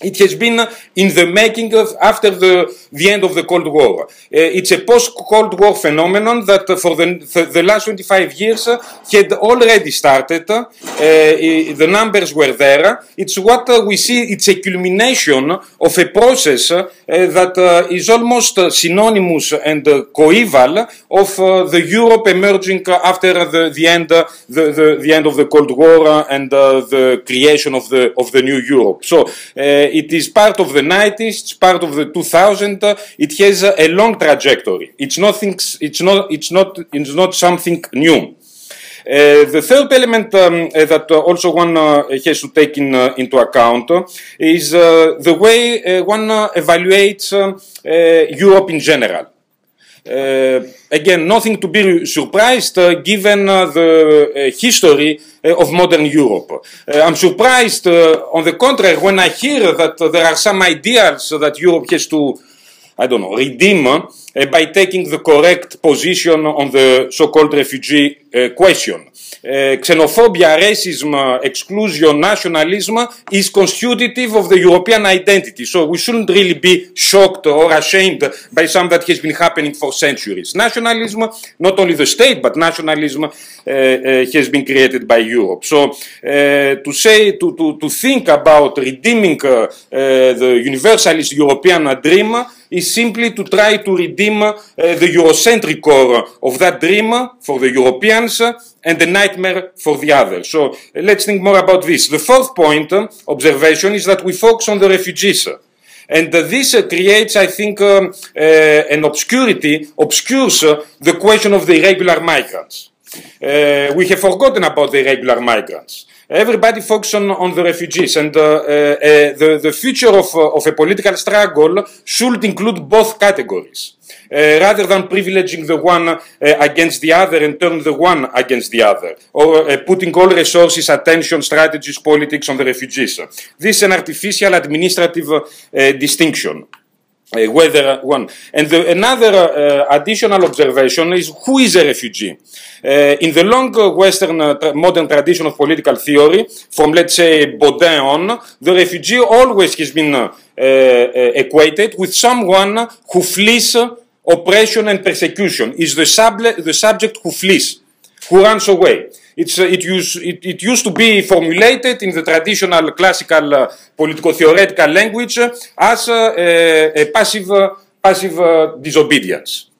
It has been in the making of after the, the end of the Cold War. Uh, it's a post-Cold War phenomenon that uh, for the, the, last 25 years uh, had already started. Uh, the numbers were there. It's what uh, we see, it's a culmination of a process uh, that is almost synonymous and coeval of the Europe emerging after the, the, end, the, the, end of the Cold War and the creation of the, of the new Europe. So it is part of the 90s, it's part of the 2000. uh, it has a long trajectory. It's nothing. It's not. It's not. It's not something new. Uh, the third element um, uh, that uh, also one uh, has to take in, uh, into account is the way one evaluates um, Europe in general. Uh, again, nothing to be surprised uh, given uh, the history of modern Europe. I'm surprised, on the contrary, when I hear that there are some ideas that Europe has to, I don't know, redeem uh, by taking the correct position on the so-called refugee uh, question. Uh, xenophobia, racism, uh, exclusion, nationalism is constitutive of the European identity. So we shouldn't really be shocked or ashamed by something that has been happening for centuries. Nationalism, not only the state, but nationalism uh, uh, has been created by Europe. So to say, to, to, to think about redeeming the universalist European dream is simply to try to redeem uh, the Eurocentric core of that dream for the Europeans and the nightmare for the others. So let's think more about this. The fourth point, uh, observation, is that we focus on the refugees. And uh, this uh, creates, I think, um, uh, an obscurity, obscures uh, the question of the irregular migrants. Uh, we have forgotten about the irregular migrants. Everybody focuses on, on the refugees, and uh, uh, uh, the, the future of, uh, of a political struggle should include both categories. Uh, rather than privileging the one against the other and turn the one against the other, or putting all resources, attention, strategies, politics on the refugees. This is an artificial administrative distinction. Uh, whether one. And the, another uh, additional observation is who is a refugee? Uh, in the long uh, western uh, tra- modern tradition of political theory from let's say Bodin on the refugee always has been uh, uh, equated with someone who flees oppression and persecution. Is the, sub- the subject who flees who runs away it's, uh, it, it, it used to be formulated in the traditional classical uh, politico-theoretical language uh, as uh, a, a passive, passive disobedience.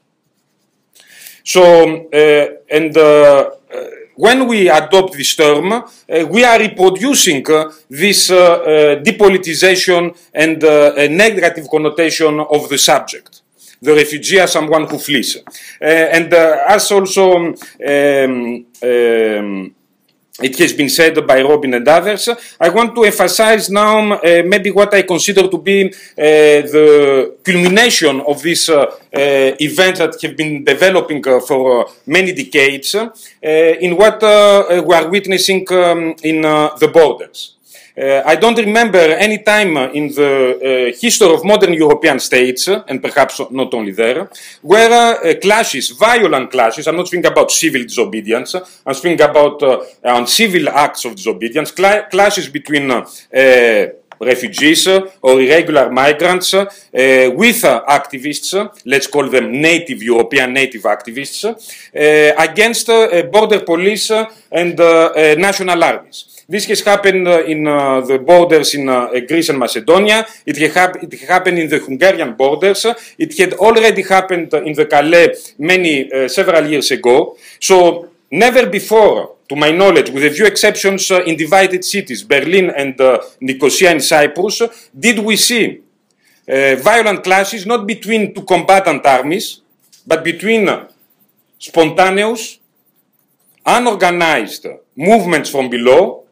So, and when we adopt this term, uh, we are reproducing uh, this uh, depolitization and negative connotation of the subject the refugee as someone who flees. Uh, and uh, as also um, um, it has been said by Robin and others, I want to emphasize now uh, maybe what I consider to be uh, the culmination of these uh, uh, events that have been developing for many decades in what we are witnessing um, in the borders. Uh, I don't remember any time in the uh, history of modern European states, and perhaps not only there, where uh, clashes, violent clashes, I'm not speaking about civil disobedience, I'm speaking about uh, uncivil acts of disobedience, cla- clashes between refugees or irregular migrants uh, with uh, activists, uh, let's call them native European native activists, against border police and national armies. This has happened uh, in uh, the borders in uh, Greece and Macedonia. It, ha- it happened in the Hungarian borders. It had already happened in the Calais many, several years ago. So never before to my knowledge, with a few exceptions in divided cities, Berlin and Nicosia in Cyprus, did we see violent clashes not between two combatant armies, but between spontaneous, unorganized movements from below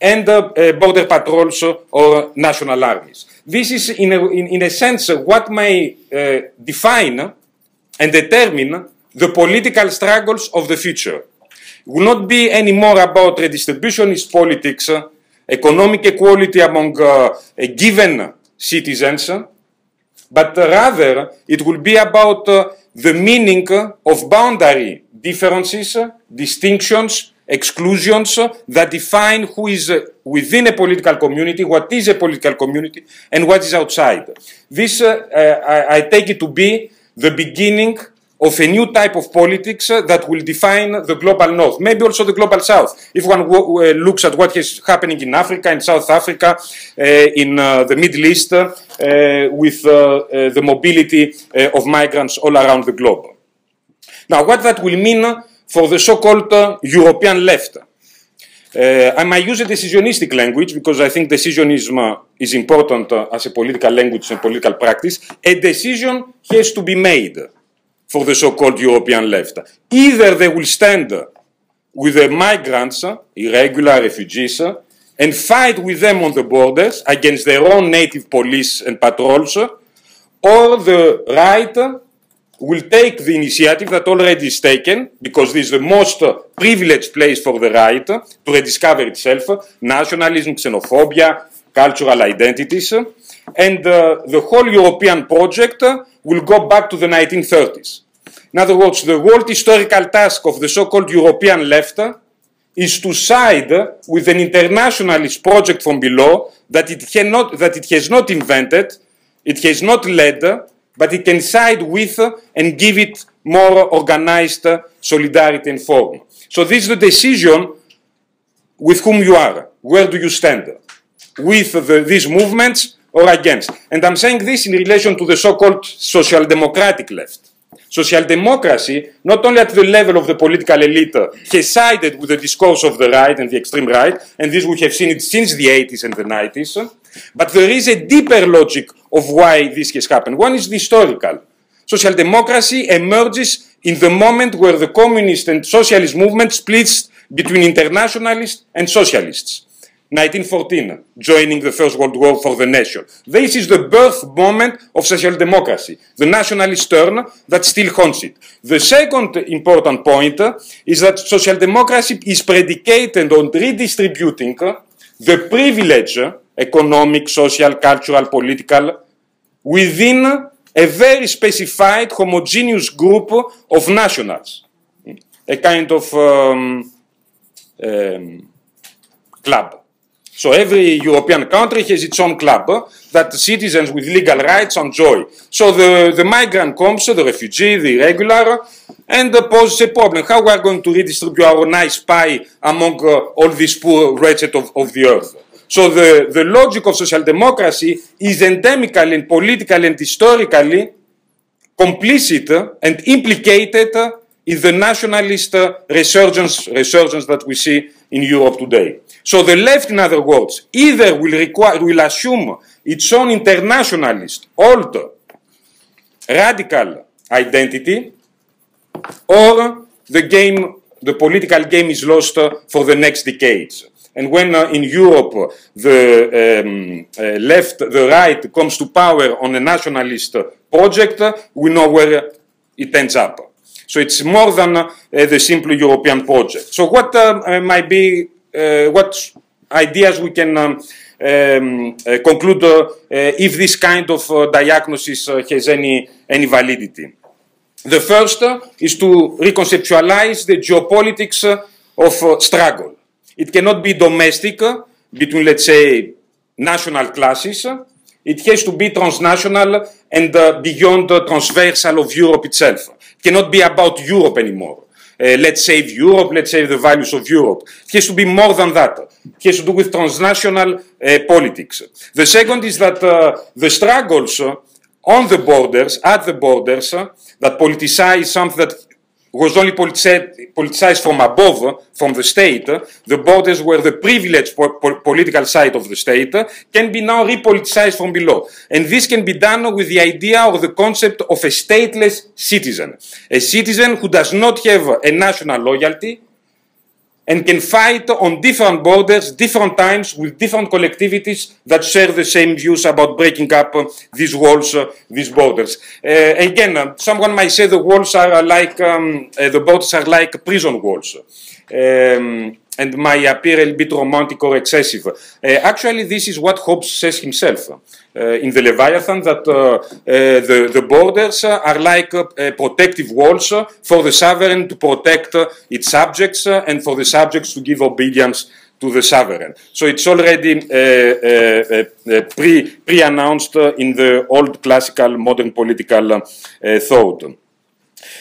and uh, uh, border patrols or national armies. This is, in a, in, in a sense, what may uh, define and determine the political struggles of the future. It will not be any more about redistributionist politics, economic equality among a given citizens, but rather it will be about the meaning of boundary differences, distinctions, exclusions that define who is within a political community, what is a political community, and what is outside. This, uh, I, I, take it to be the beginning of a new type of politics that will define the global north, maybe also the global south. If one looks at what is happening in Africa, in South Africa, uh, in uh, the Middle East, uh, with the mobility of migrants all around the globe. Now, what that will mean for the so-called European left. Uh, I might use a decisionistic language because I think decisionism uh, is important uh, as a political language and political practice. A decision has to be made for the so-called European left. Either they will stand with the migrants, irregular refugees, and fight with them on the borders against their own native police and patrols, or the right will take the initiative that already is taken, because this is the most privileged place for the right to rediscover itself, nationalism, xenophobia, cultural identities, and uh, the whole European project will go back to the 1930s. In other words, the world historical task of the so-called European left is to side with an internationalist project from below that it, cannot, that it has not invented, it has not led, but it can side with and give it more organized solidarity and form. So this is the decision with whom you are. Where do you stand? With the, these movements or against? And I'm saying this in relation to the so-called social democratic left. Social democracy, not only at the level of the political elite, uh, has sided with the discourse of the right and the extreme right, and this we have seen it since the 80s and the 90s, uh, but there is a deeper logic of why this has happened. One is the historical. Social democracy emerges in the moment where the communist and socialist movement splits between internationalists and socialists. 1914, joining the First World War for the nation. This is the birth moment of social democracy, the nationalist turn that still haunts it. The second important point is that social democracy is predicated on redistributing the privilege economic, social, cultural, political, within a very specified homogeneous group of nationals, a kind of um, um, club. So every European country has its own club eh, that citizens with legal rights enjoy. So the, the migrant comes, the refugee, the irregular, eh, and poses a problem. How are we going to redistribute our nice pie among uh, all these poor wretched of, of the earth? So the, the logic of social democracy is endemically and politically and historically complicit and implicated in the nationalist resurgence, resurgence that we see in Europe today. So the left, in other words, either will, require, will assume its own internationalist, old, radical identity, or the game, the political game is lost for the next decades. And when uh, in Europe the um, uh, left, the right comes to power on a nationalist project, we know where it ends up. So it's more than uh, the simple European project. So what uh, might be, uh, what ideas we can um, um, uh, conclude if this kind of diagnosis has any, any validity? The first is to reconceptualize the geopolitics of struggle. It cannot be domestic between, let's say, national classes. It has to be transnational and uh, beyond the transversal of Europe itself. It cannot be about Europe anymore. Uh, let's save Europe, let's save the values of Europe. It has to be more than that. It has to do with transnational uh, politics. The second is that uh, the struggles on the borders, at the borders, that politicize something that was only politicized from above, from the state, the borders were the privileged po po political side of the state, can be now repoliticized from below. And this can be done with the idea or the concept of a stateless citizen. A citizen who does not have a national loyalty, and can fight on different borders, different times, with different collectivities that share the same views about breaking up uh, these walls, uh, these borders. Uh, again, uh, someone might say the walls are like, um, uh, the borders are like prison walls. Um, and might appear a bit romantic or excessive. Uh, actually, this is what Hobbes says himself uh, in the Leviathan that uh, the, the, borders are like protective walls for the sovereign to protect its subjects and for the subjects to give obedience to the sovereign. So it's already uh, uh, uh, pre, pre-announced in the old classical modern political thought.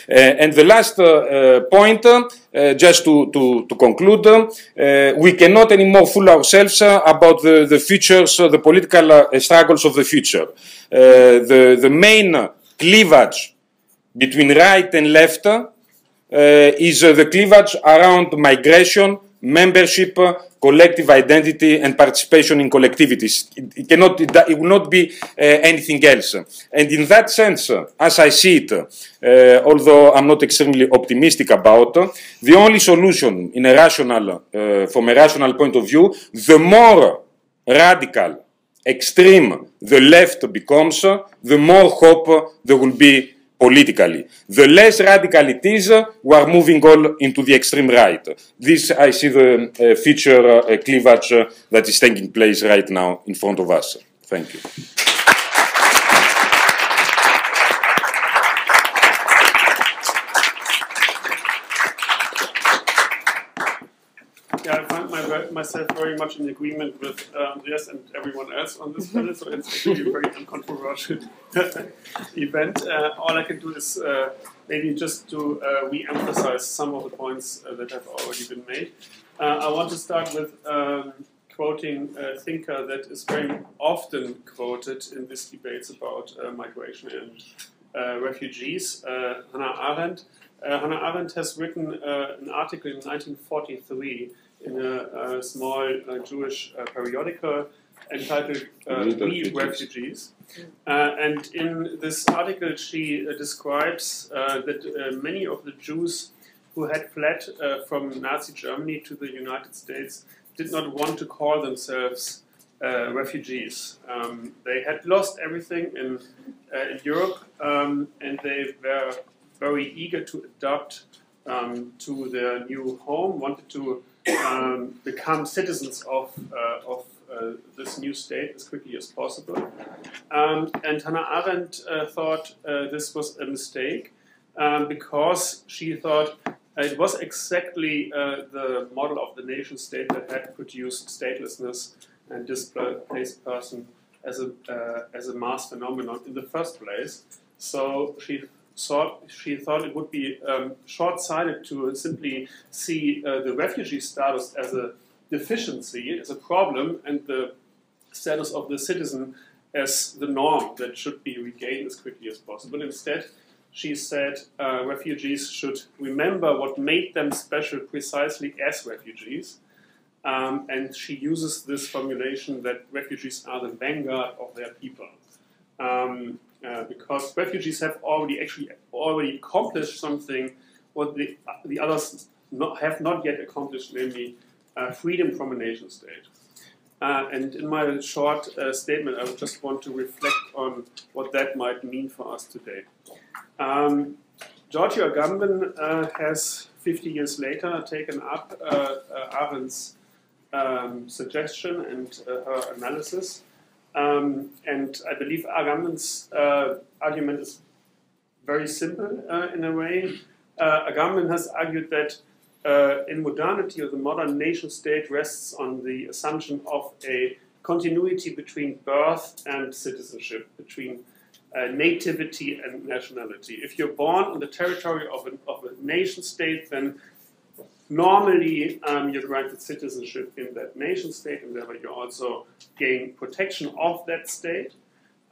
Uh, and the last uh, uh, point, uh, just to, to, to conclude, uh, we cannot anymore fool ourselves uh, about the, the futures, the political struggles of the future. the, the main cleavage between right and left is the cleavage around migration, membership, collective identity and participation in collectivities. It, cannot, it, will not be uh, anything else. And in that sense, as I see it, uh, although I'm not extremely optimistic about, the only solution in a rational, uh, from a rational point of view, the more radical, extreme the left becomes, the more hope there will be politically. The less radical it is, we are moving all into the extreme right. This, I see the uh, feature uh, cleavage uh, that is taking place right now in front of us. Thank you. Yeah, I find my, myself very much in agreement with uh, Andreas and everyone else on this panel, so it's actually a very uncontroversial event. Uh, all I can do is uh, maybe just to uh, re-emphasize some of the points uh, that have already been made. Uh, I want to start with um, quoting a thinker that is very often quoted in these debates about migration and refugees, Hannah Arendt. Hannah Arendt has written an article in 1943 in a, a small uh, Jewish uh, periodical entitled uh, We Refugees. Uh, and in this article, she uh, describes uh, that many of the Jews who had fled from Nazi Germany to the United States did not want to call themselves refugees. Um, they had lost everything in, in Europe um, and they were very eager to adapt um, to their new home, wanted to um, become citizens of, uh, of uh, this new state as quickly as possible. Um, and Hannah Arendt uh, thought uh, this was a mistake um, because she thought it was exactly uh, the model of the nation state that had produced statelessness and displaced person as a, uh, as a mass phenomenon in the first place. So she thought she thought it would be um, short-sighted to simply see uh, the refugee status as a deficiency, as a problem, and the status of the citizen as the norm that should be regained as quickly as possible. Instead, she said uh, refugees should remember what made them special precisely as refugees. Um, and she uses this formulation that refugees are the vanguard of their people. Um, uh, because refugees have already actually already accomplished something what the, the others not, have not yet accomplished, namely uh, freedom from a nation state. Uh, and in my short uh, statement, I just want to reflect on what that might mean for us today. Um, Giorgio Agamben uh, has 50 years later taken up Arendt's um, suggestion and her analysis um, and I believe Agamben's uh, argument is very simple uh, in a way. Uh, Agamben has argued that uh, in modernity, or the modern nation state rests on the assumption of a continuity between birth and citizenship, between uh, nativity and nationality. If you're born on the territory of, an, of a nation state, then Normally, um, you're granted citizenship in that nation state, and therefore you also gain protection of that state.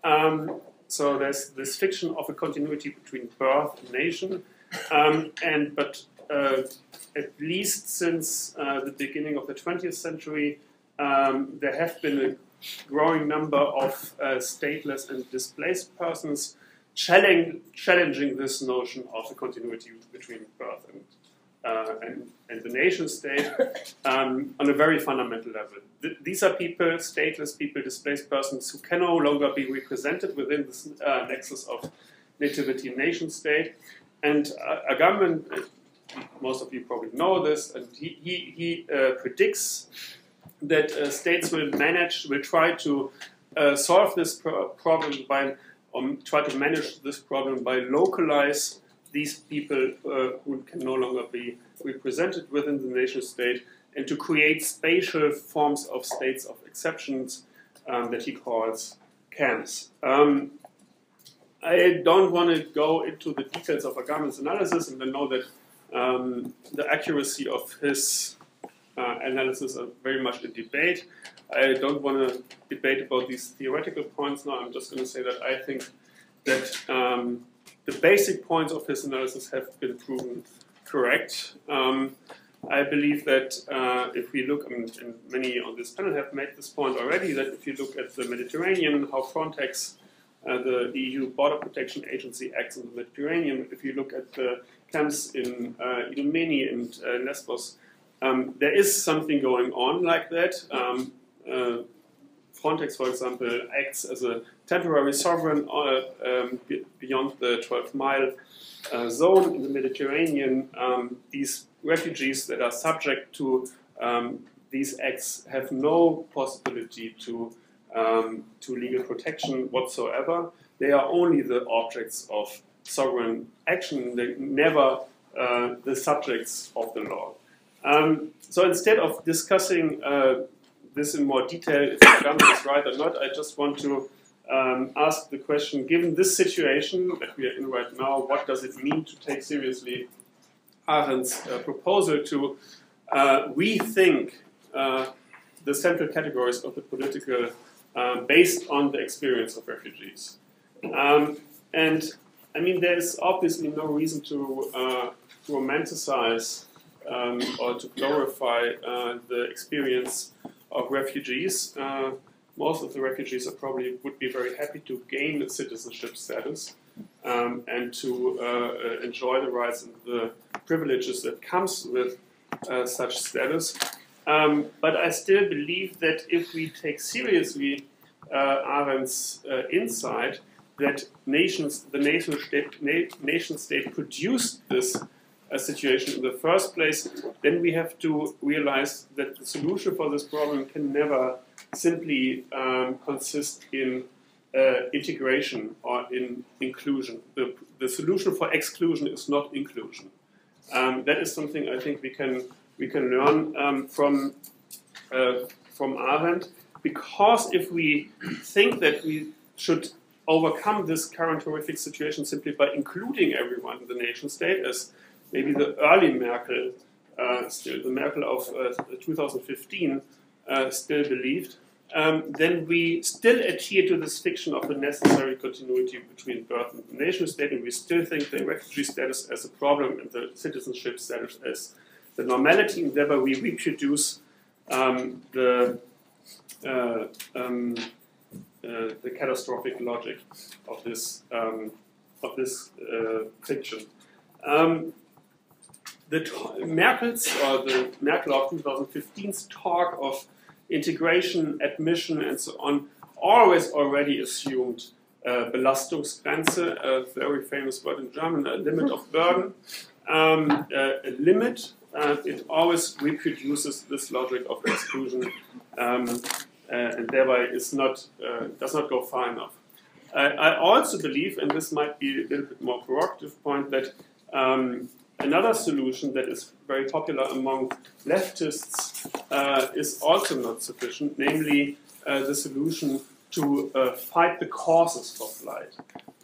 Um, so there's this fiction of a continuity between birth and nation. Um, and but uh, at least since uh, the beginning of the 20th century, um, there have been a growing number of uh, stateless and displaced persons challenging this notion of the continuity between birth and, uh, and, and, the nation state um, on a very fundamental level. Th- these are people, stateless people, displaced persons, who can no longer be represented within this uh, nexus of nativity nation state. And uh, Agamben, most of you probably know this, and he, he, he uh, predicts that uh, states will manage, will try to uh, solve this pro- problem by, um, try to manage this problem by localize these people uh, who can no longer be represented within the nation state and to create spatial forms of states of exceptions um, that he calls camps. Um, I don't want to go into the details of Agamben's analysis, and I know that um, the accuracy of his uh, analysis are very much in debate. I don't want to debate about these theoretical points now. I'm just going to say that I think that um, the basic points of his analysis have been proven correct. Um, I believe that uh, if we look, and many on this panel have made this point already, that if you look at the Mediterranean, how Frontex, uh, the EU Border Protection Agency, acts in the Mediterranean, if you look at the camps in uh, Idomeni and uh, Lesbos, um, there is something going on like that. Um, uh, Frontex, for example, acts as a temporary sovereign uh, um, beyond the 12 mile uh, zone in the Mediterranean. Um, these refugees that are subject to um, these acts have no possibility to, um, to legal protection whatsoever. They are only the objects of sovereign action, they never uh, the subjects of the law. Um, so instead of discussing uh, this in more detail, if Agamben is right or not, I just want to um, ask the question, given this situation that we are in right now, what does it mean to take seriously Arendt's uh, proposal to uh, rethink uh, the central categories of the political uh, based on the experience of refugees? Um, and I mean, there's obviously no reason to uh, romanticize um, or to glorify uh, the experience of refugees. Uh, most of the refugees are probably would be very happy to gain citizenship status um, and to uh, uh enjoy the rights and the privileges that comes with uh, such status. Um, but I still believe that if we take seriously uh, Arendt's insight, that nations, the nation state, na- nation state produced this a situation in the first place, then we have to realize that the solution for this problem can never simply um, consist in uh, integration or in inclusion. The, the solution for exclusion is not inclusion. Um, that is something I think we can we can learn um, from uh, from Arendt, because if we think that we should overcome this current horrific situation simply by including everyone in the nation state, as maybe the early Merkel, uh, still the Merkel of uh, 2015, uh, still believed, um, then we still adhere to this fiction of the necessary continuity between birth and the nation state, and we still think the refugee status as a problem and the citizenship status as the normality, and thereby we reproduce um, the uh, um, uh, the catastrophic logic of this um, of this uh, fiction. Um, the Merkel's or the Merkel of 2015's talk of integration, admission, and so on always already assumed uh, Belastungsgrenze, a very famous word in German, a limit of burden, um, uh, a limit. Uh, it always reproduces this logic of exclusion, um, uh, and thereby is not uh, does not go far enough. I also believe, and this might be a little bit more provocative point, that um, Another solution that is very popular among leftists uh, is also not sufficient, namely uh, the solution to uh, fight the causes of flight.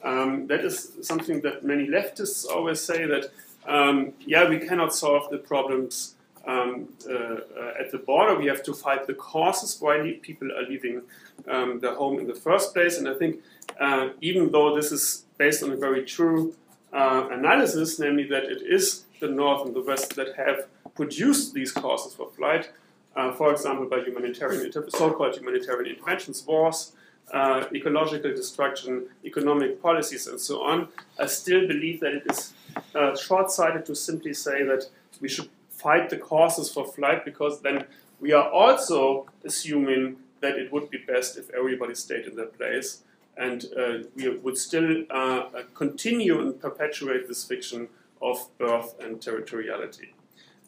Um, that is something that many leftists always say that, um, yeah, we cannot solve the problems um, uh, at the border. We have to fight the causes why people are leaving um, their home in the first place. And I think uh, even though this is based on a very true uh, analysis, namely that it is the North and the West that have produced these causes for flight, uh, for example, by humanitarian, so-called humanitarian interventions, wars, uh, ecological destruction, economic policies, and so on, I still believe that it is uh, short-sighted to simply say that we should fight the causes for flight because then we are also assuming that it would be best if everybody stayed in their place and uh, we would still uh, continue and perpetuate this fiction of birth and territoriality.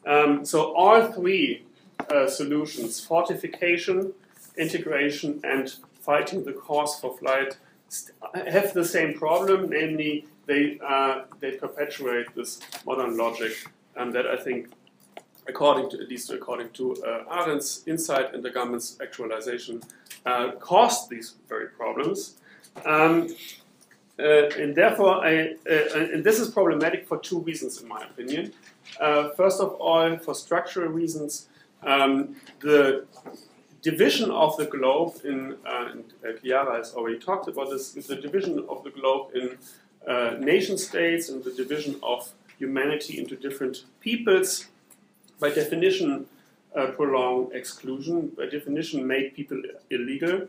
Um, so all three uh, solutions, fortification, integration, and fighting the cause for flight, have the same problem, namely they, uh, they perpetuate this modern logic um, that I think, according to, at least according to uh, Arendt's insight Agamben's actualization, uh, caused these very problems. Um, uh, and therefore, I, uh, and this is problematic for two reasons, in my opinion. Uh, first of all, for structural reasons, um, the division of the globe in, uh, and uh, Chiara has already talked about this, the division of the globe in uh, nation states and the division of humanity into different peoples, by definition, prolong exclusion, by definition, make people illegal.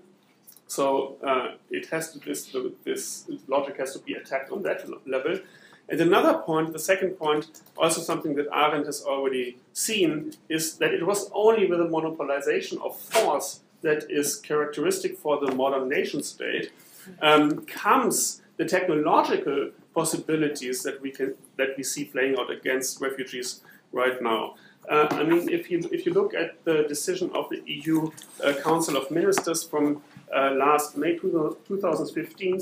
So uh, it has to this this logic has to be attacked on that level. And another point, the second point, also something that Arendt has already seen, is that it was only with the monopolization of force that is characteristic for the modern nation state um, comes the technological possibilities that we can that we see playing out against refugees right now. Uh, I mean, if you if you look at the decision of the EU uh, Council of Ministers from uh, last May 2015,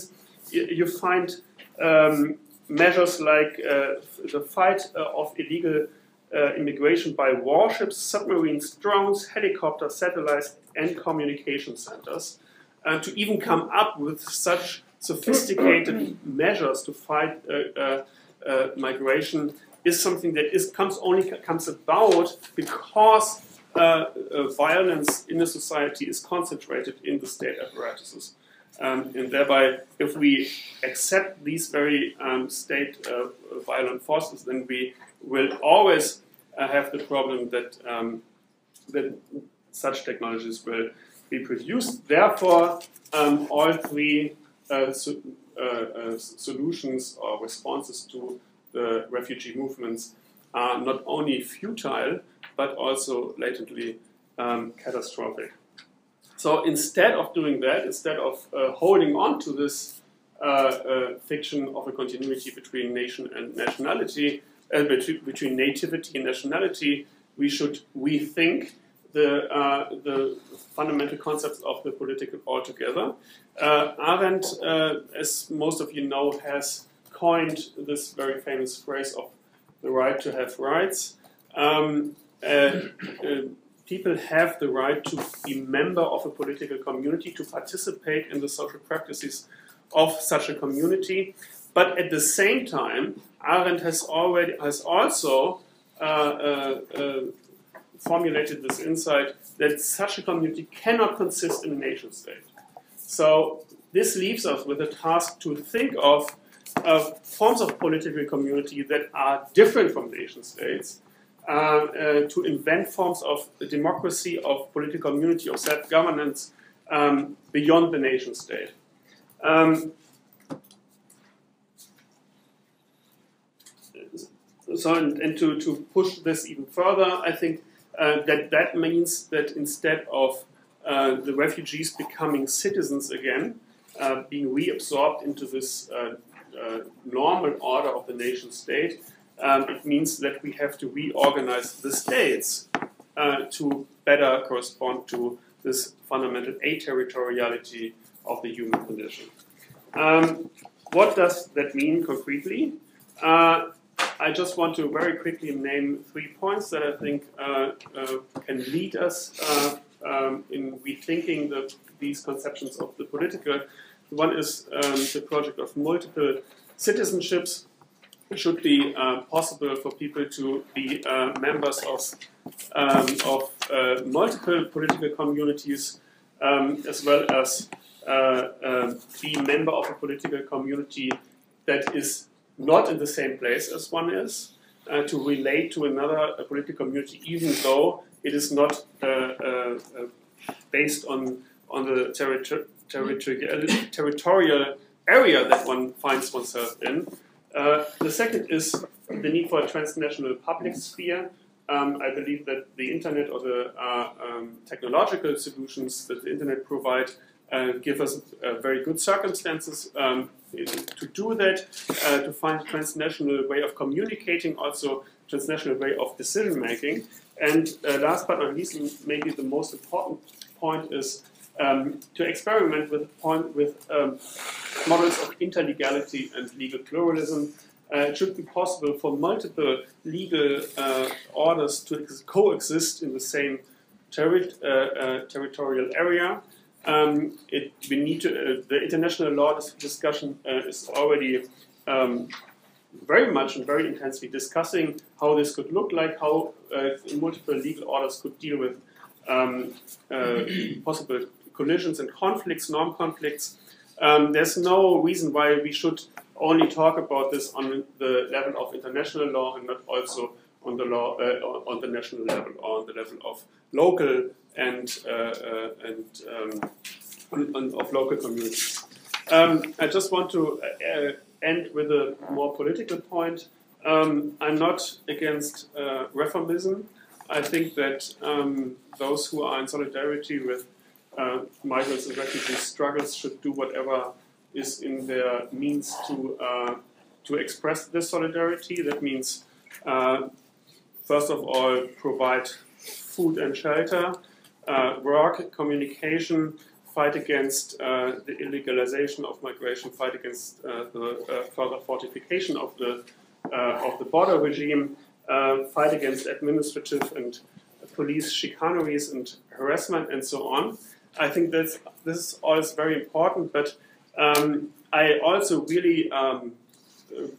you find um, measures like uh, the fight uh, of illegal uh, immigration by warships, submarines, drones, helicopters, satellites, and communication centers, and to even come up with such sophisticated measures to fight migration is something that is comes only comes about because uh, uh, violence in a society is concentrated in the state apparatuses. Um, and thereby, if we accept these very um, state uh, violent forces, then we will always uh, have the problem that, um, that such technologies will be produced. Therefore, um, all three uh, so, uh, uh, solutions or responses to the refugee movements are not only futile, but also latently um, catastrophic. So instead of doing that, instead of uh, holding on to this uh, uh, fiction of a continuity between nation and nationality, uh, between, between nativity and nationality, we should rethink the, uh, the fundamental concepts of the political altogether. Uh, Arendt, as most of you know, has coined this very famous phrase of the right to have rights. Um, people have the right to be member of a political community, to participate in the social practices of such a community. But at the same time, Arendt has already has also uh, uh, uh, formulated this insight that such a community cannot consist in a nation state. So this leaves us with a task to think of forms of political community that are different from nation states uh, uh, to invent forms of democracy, of political community, of self-governance um, beyond the nation state. Um, so, and, and, to, to push this even further, I think uh, that that means that instead of uh, the refugees becoming citizens again, uh, being reabsorbed into this uh, normal order of the nation state, um, it means that we have to reorganize the states uh, to better correspond to this fundamental aterritoriality of the human condition. Um, what does that mean concretely? Uh, I just want to very quickly name three points that I think uh, uh can lead us uh, um, in rethinking the, these conceptions of the political. One is um, the project of multiple citizenships, it should be uh, possible for people to be uh, members of, um, of uh, multiple political communities um, as well as uh, um, be member of a political community that is not in the same place as one is, uh, to relate to another political community, even though it is not uh, based on on the territorial territorial area that one finds oneself in. Uh, the second is the need for a transnational public sphere. Um, I believe that the internet or the uh, um, technological solutions that the internet provide uh, give us uh, very good circumstances um, to do that, uh, to find a transnational way of communicating, also transnational way of decision making. And uh, last but not least, maybe the most important point is um, to experiment with, point, with um, models of interlegality and legal pluralism. Uh, it should be possible for multiple legal uh, orders to coexist in the same uh, uh, territorial area. Um, it, we need to, uh, the international law discussion is already um, very much and very intensely discussing how this could look like, how multiple legal orders could deal with um, possible collisions and conflicts, norm conflicts. Um, there's no reason why we should only talk about this on the level of international law and not also on the law uh, on the national level or on the level of local and uh, uh, and um, on, on, of local communities. Um, I just want to uh, end with a more political point. Um, I'm not against uh, reformism. I think that um, those who are in solidarity with uh, migrants and refugees struggles should do whatever is in their means to uh, to express this solidarity. That means, uh, first of all, provide food and shelter, uh, work, communication, fight against uh, the illegalization of migration, fight against uh, the further fortification of the of the border regime, fight against administrative and police chicaneries and harassment, and so on. I think that's, this is all is very important, but um, I also really um,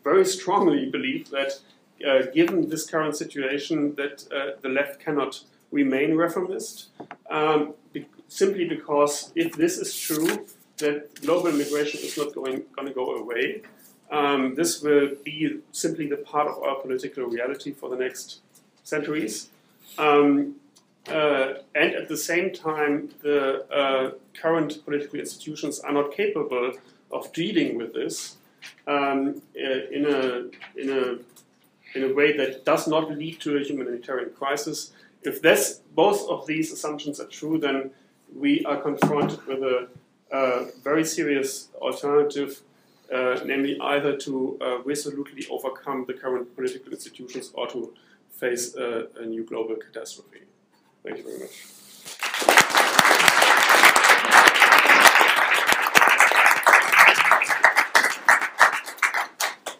very strongly believe that uh, given this current situation that uh, the left cannot remain reformist, um, be simply because if this is true, that global immigration is not going, to go away. Um, this will be simply the part of our political reality for the next centuries. Um, uh, and at the same time, the uh, current political institutions are not capable of dealing with this um, uh, in, a, in, a, in a way that does not lead to a humanitarian crisis. If this, both of these assumptions are true, then we are confronted with a, a very serious alternative, uh, namely either to uh, resolutely overcome the current political institutions or to face a, a new global catastrophe. Thank you very much.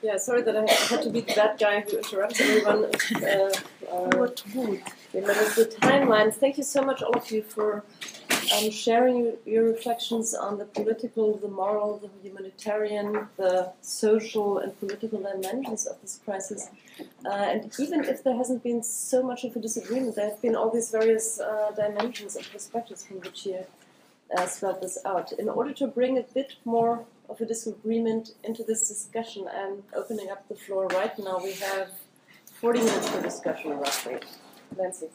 Yeah, sorry that I had to be that guy who interrupts everyone. Uh, uh, what would? Remember the timelines. Thank you so much, all of you, for um, sharing your reflections on the political, the moral, the humanitarian, the social and political dimensions of this crisis. Uh, and even if there hasn't been so much of a disagreement, there have been all these various uh, dimensions and perspectives from which you uh, spelled this out. In order to bring a bit more of a disagreement into this discussion, I'm opening up the floor right now. We have 40 minutes for discussion, roughly. Nancy.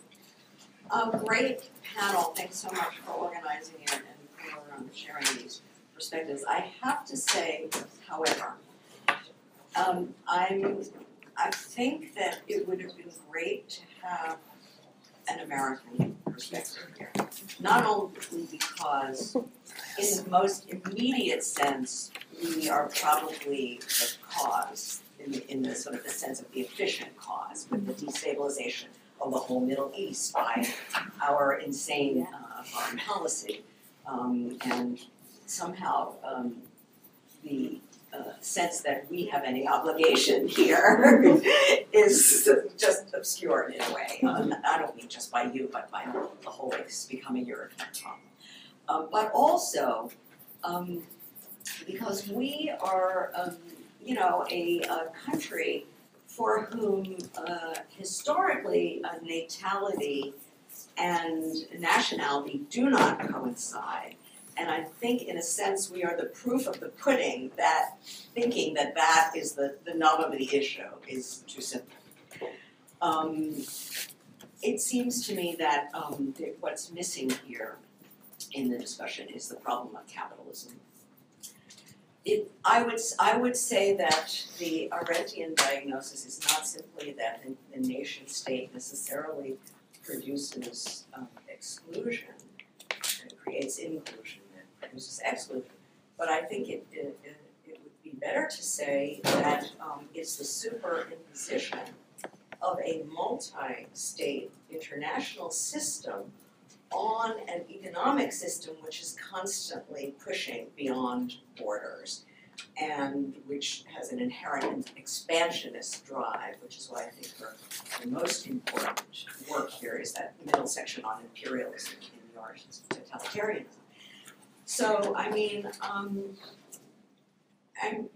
A great panel. Thanks so much for organizing it and for um, sharing these perspectives. I have to say, however, um, I'm, I think that it would have been great to have an American perspective here. Not only because, in the most immediate sense, we are probably the cause, in the, in the sort of the sense of the efficient cause, with the destabilization of the whole Middle East by our insane uh, foreign policy. Um, and somehow um, the uh, sense that we have any obligation here is just obscured in a way. Um, I don't mean just by you, but by the whole it's becoming European problem. Uh, but also um, because we are, um, you know, a, a country for whom uh, historically natality and nationality do not coincide, And I think, in a sense, we are the proof of the pudding that thinking that that is the, the nub of the issue is too simple. Um, it seems to me that um, that what's missing here in the discussion is the problem of capitalism. It, I would, I would say that the Arendtian diagnosis is not simply that the, the nation state necessarily produces um, exclusion, it creates inclusion, it produces exclusion. But I think it, it, it, it would be better to say that um, it's the superimposition of a multi-state international system on an economic system which is constantly pushing beyond borders and which has an inherent expansionist drive, which is why I think her, the most important work here is that middle section on imperialism in the origins of totalitarianism. So, I mean, um, I'm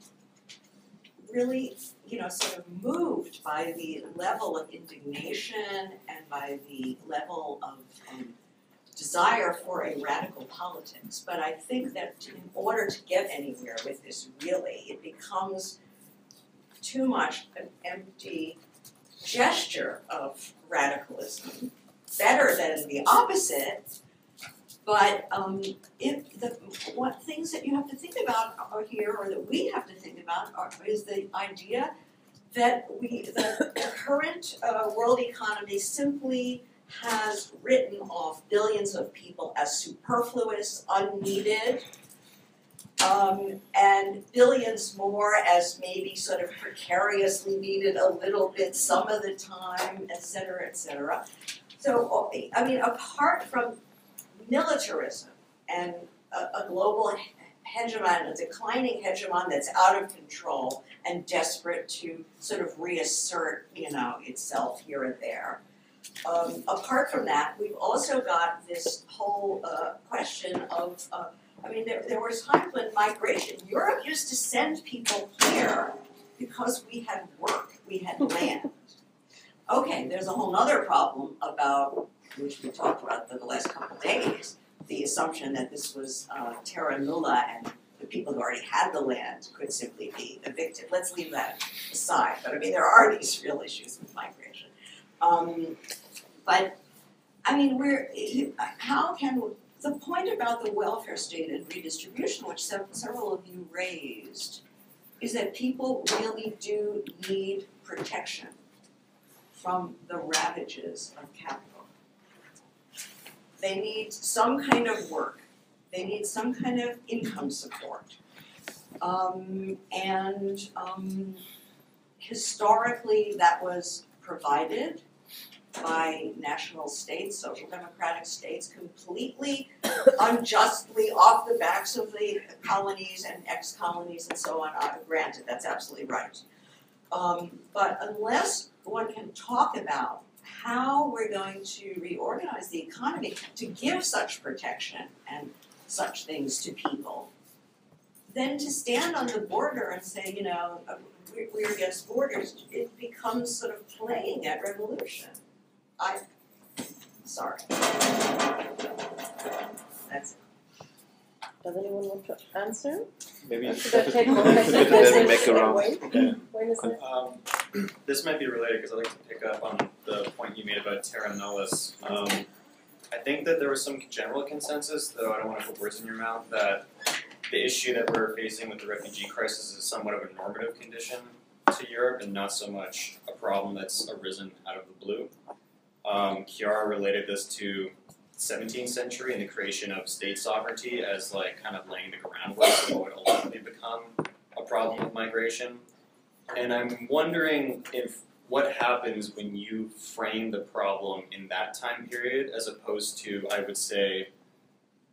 really, you know, sort of moved by the level of indignation and by the level of um, desire for a radical politics. But I think that in order to get anywhere with this, really, it becomes too much an empty gesture of radicalism, better than the opposite. But um, if the what things that you have to think about are here, or that we have to think about, are, is the idea that we the, the current uh, world economy simply has written off billions of people as superfluous, unneeded, um, and billions more as maybe sort of precariously needed a little bit some of the time, et cetera, et cetera. So, I mean, apart from militarism and a, a global hegemon, a declining hegemon that's out of control and desperate to sort of reassert, you know, itself here and there. Um, apart from that, we've also got this whole uh, question of, uh, I mean, there, there was times when migration, Europe used to send people here because we had work, we had land. Okay, there's a whole other problem about, which we talked about for the last couple of days, the assumption that this was uh, terra nulla and the people who already had the land could simply be evicted. Let's leave that aside. But I mean, there are these real issues with migration. Um, but I mean, we're how can the point about the welfare state and redistribution, which several of you raised, is that people really do need protection from the ravages of capital. They need some kind of work. They need some kind of income support. Um, and um, historically, that was provided by national states, social democratic states, completely unjustly off the backs of the colonies and ex-colonies and so on. Uh, granted, that's absolutely right. Um, but unless one can talk about how we're going to reorganize the economy to give such protection and such things to people, then to stand on the border and say, you know, uh, we- we're against borders, it becomes sort of playing at revolution. I, sorry. That's it. Does anyone want to answer? Maybe Or should I take one Then question? make a round. Wayne? Okay. Wayne is it? Um, this might be related because I'd like to pick up on the point you made about terra nullius. Um, I think that there was some general consensus, though I don't want to put words in your mouth, that the issue that we're facing with the refugee crisis is somewhat of a normative condition to Europe and not so much a problem that's arisen out of the blue. Um, Chiara related this to 17th century and the creation of state sovereignty as like kind of laying the groundwork for what would ultimately become a problem with migration. And I'm wondering if what happens when you frame the problem in that time period as opposed to, I would say,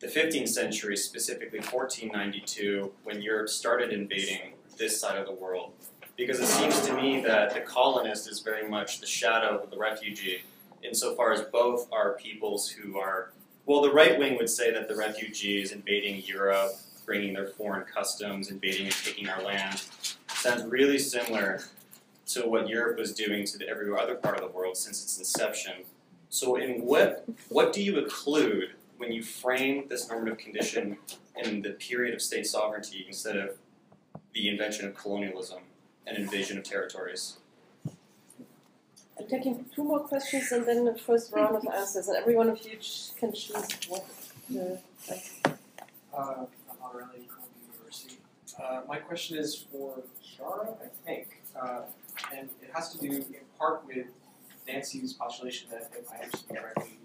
the 15th century, specifically 1492, when Europe started invading this side of the world. Because it seems to me that the colonist is very much the shadow of the refugee, insofar as both are peoples who are, well, the right wing would say that the refugee is invading Europe, bringing their foreign customs, invading and taking our land. Sounds really similar to what Europe was doing to every other part of the world since its inception. So, in what what do you include when you frame this normative condition in the period of state sovereignty instead of the invention of colonialism and invasion of territories. I'm taking two more questions and then the first round of answers, and every one of you can choose what the. Uh, I'm Aureli, Columbia University. Uh, my question is for Chiara, I think, uh, and it has to do in part with Nancy's postulation that, if I understand correctly,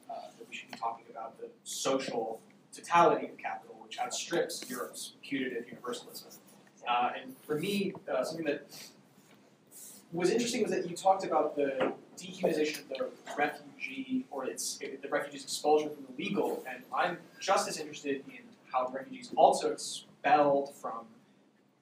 be talking about the social totality of capital, which outstrips Europe's putative universalism. Uh, and for me, uh, something that was interesting was that you talked about the dehumanization of the refugee or its the refugee's expulsion from the legal, and I'm just as interested in how refugees also expelled from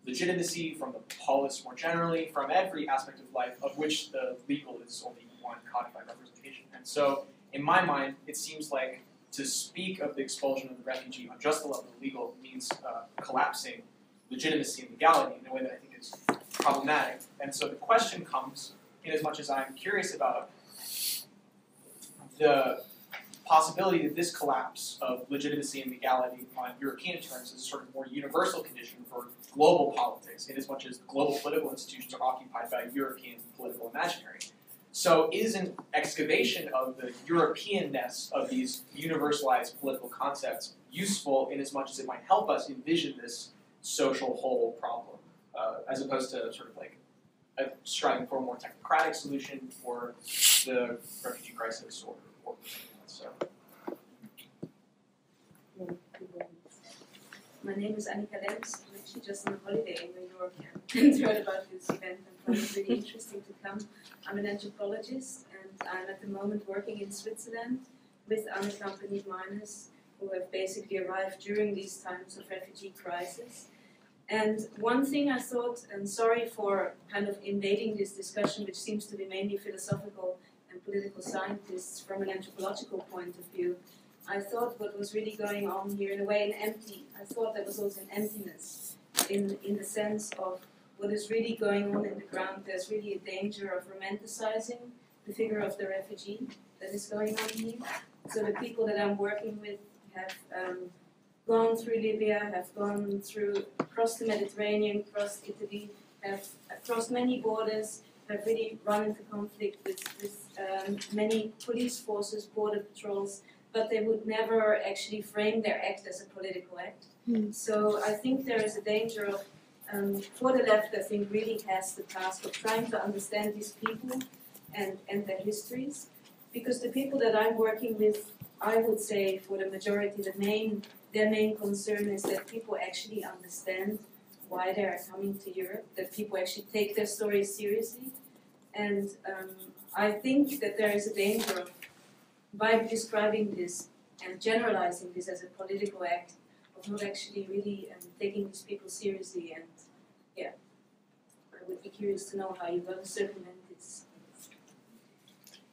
legitimacy, from the polis more generally, from every aspect of life, of which the legal is only one codified representation. And so, in my mind, it seems like to speak of the expulsion of the refugee on just the level of legal means uh, collapsing legitimacy and legality in a way that I think is problematic. And so the question comes, in as much as I'm curious about the possibility that this collapse of legitimacy and legality on European terms is a sort of more universal condition for global politics, in as much as global political institutions are occupied by European political imaginary. So is an excavation of the Europeanness of these universalized political concepts useful in as much as it might help us envision this social whole problem, uh, as opposed to sort of like uh, striving for a more technocratic solution for the refugee crisis or, or so. My name is Annika Lems. I'm actually just on holiday in New York and heard about this event and found it really interesting to come. I'm an anthropologist and I'm at the moment working in Switzerland with unaccompanied minors who have basically arrived during these times of refugee crisis. And one thing I thought, and sorry for kind of invading this discussion, which seems to be mainly philosophical and political scientists from an anthropological point of view, I thought what was really going on here, in a way, an empty. I thought there was also an emptiness in in the sense of what is really going on in the ground. There's really a danger of romanticizing the figure of the refugee that is going on here. So the people that I'm working with have um, gone through Libya, have gone through across the Mediterranean, across Italy, have crossed many borders, have really run into conflict with, with um, many police forces, border patrols, but they would never actually frame their act as a political act. So I think there is a danger of, um, for the left, I think really has the task of trying to understand these people and, and their histories, because the people that I'm working with, I would say for the majority, the main their main concern is that people actually understand why they are coming to Europe, that people actually take their stories seriously. And um, I think that there is a danger of, by describing this and generalizing this as a political act, of not actually really um, taking these people seriously. And yeah, I would be curious to know how you're going to circumvent this.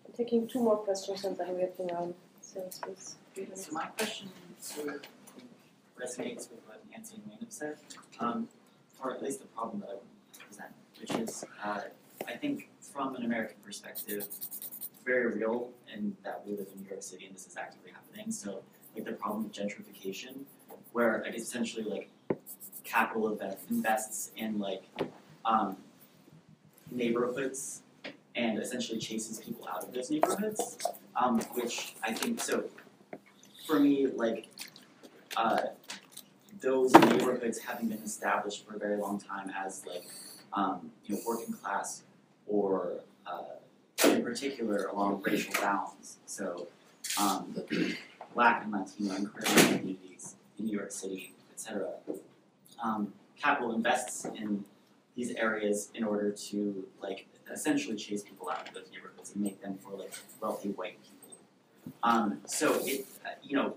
I'm taking two more questions and then we have the round. So please. So my question sort of resonates with what Nancy and Wayne have said, um, or at least the problem that I would present, which is uh, I think from an American perspective, very real and that we live in New York City and this is actively happening. So like the problem of gentrification, where like essentially like capital invests in like um, neighborhoods and essentially chases people out of those neighborhoods, um, which I think so. For me, like uh, those neighborhoods having been established for a very long time as like um, you know working class or uh, in particular along racial bounds. So um, Black and Latino and Caribbean communities in New York City, etc. Um, capital invests in these areas in order to like essentially chase people out of those neighborhoods and make them for like wealthy white people. Um, so it uh, you know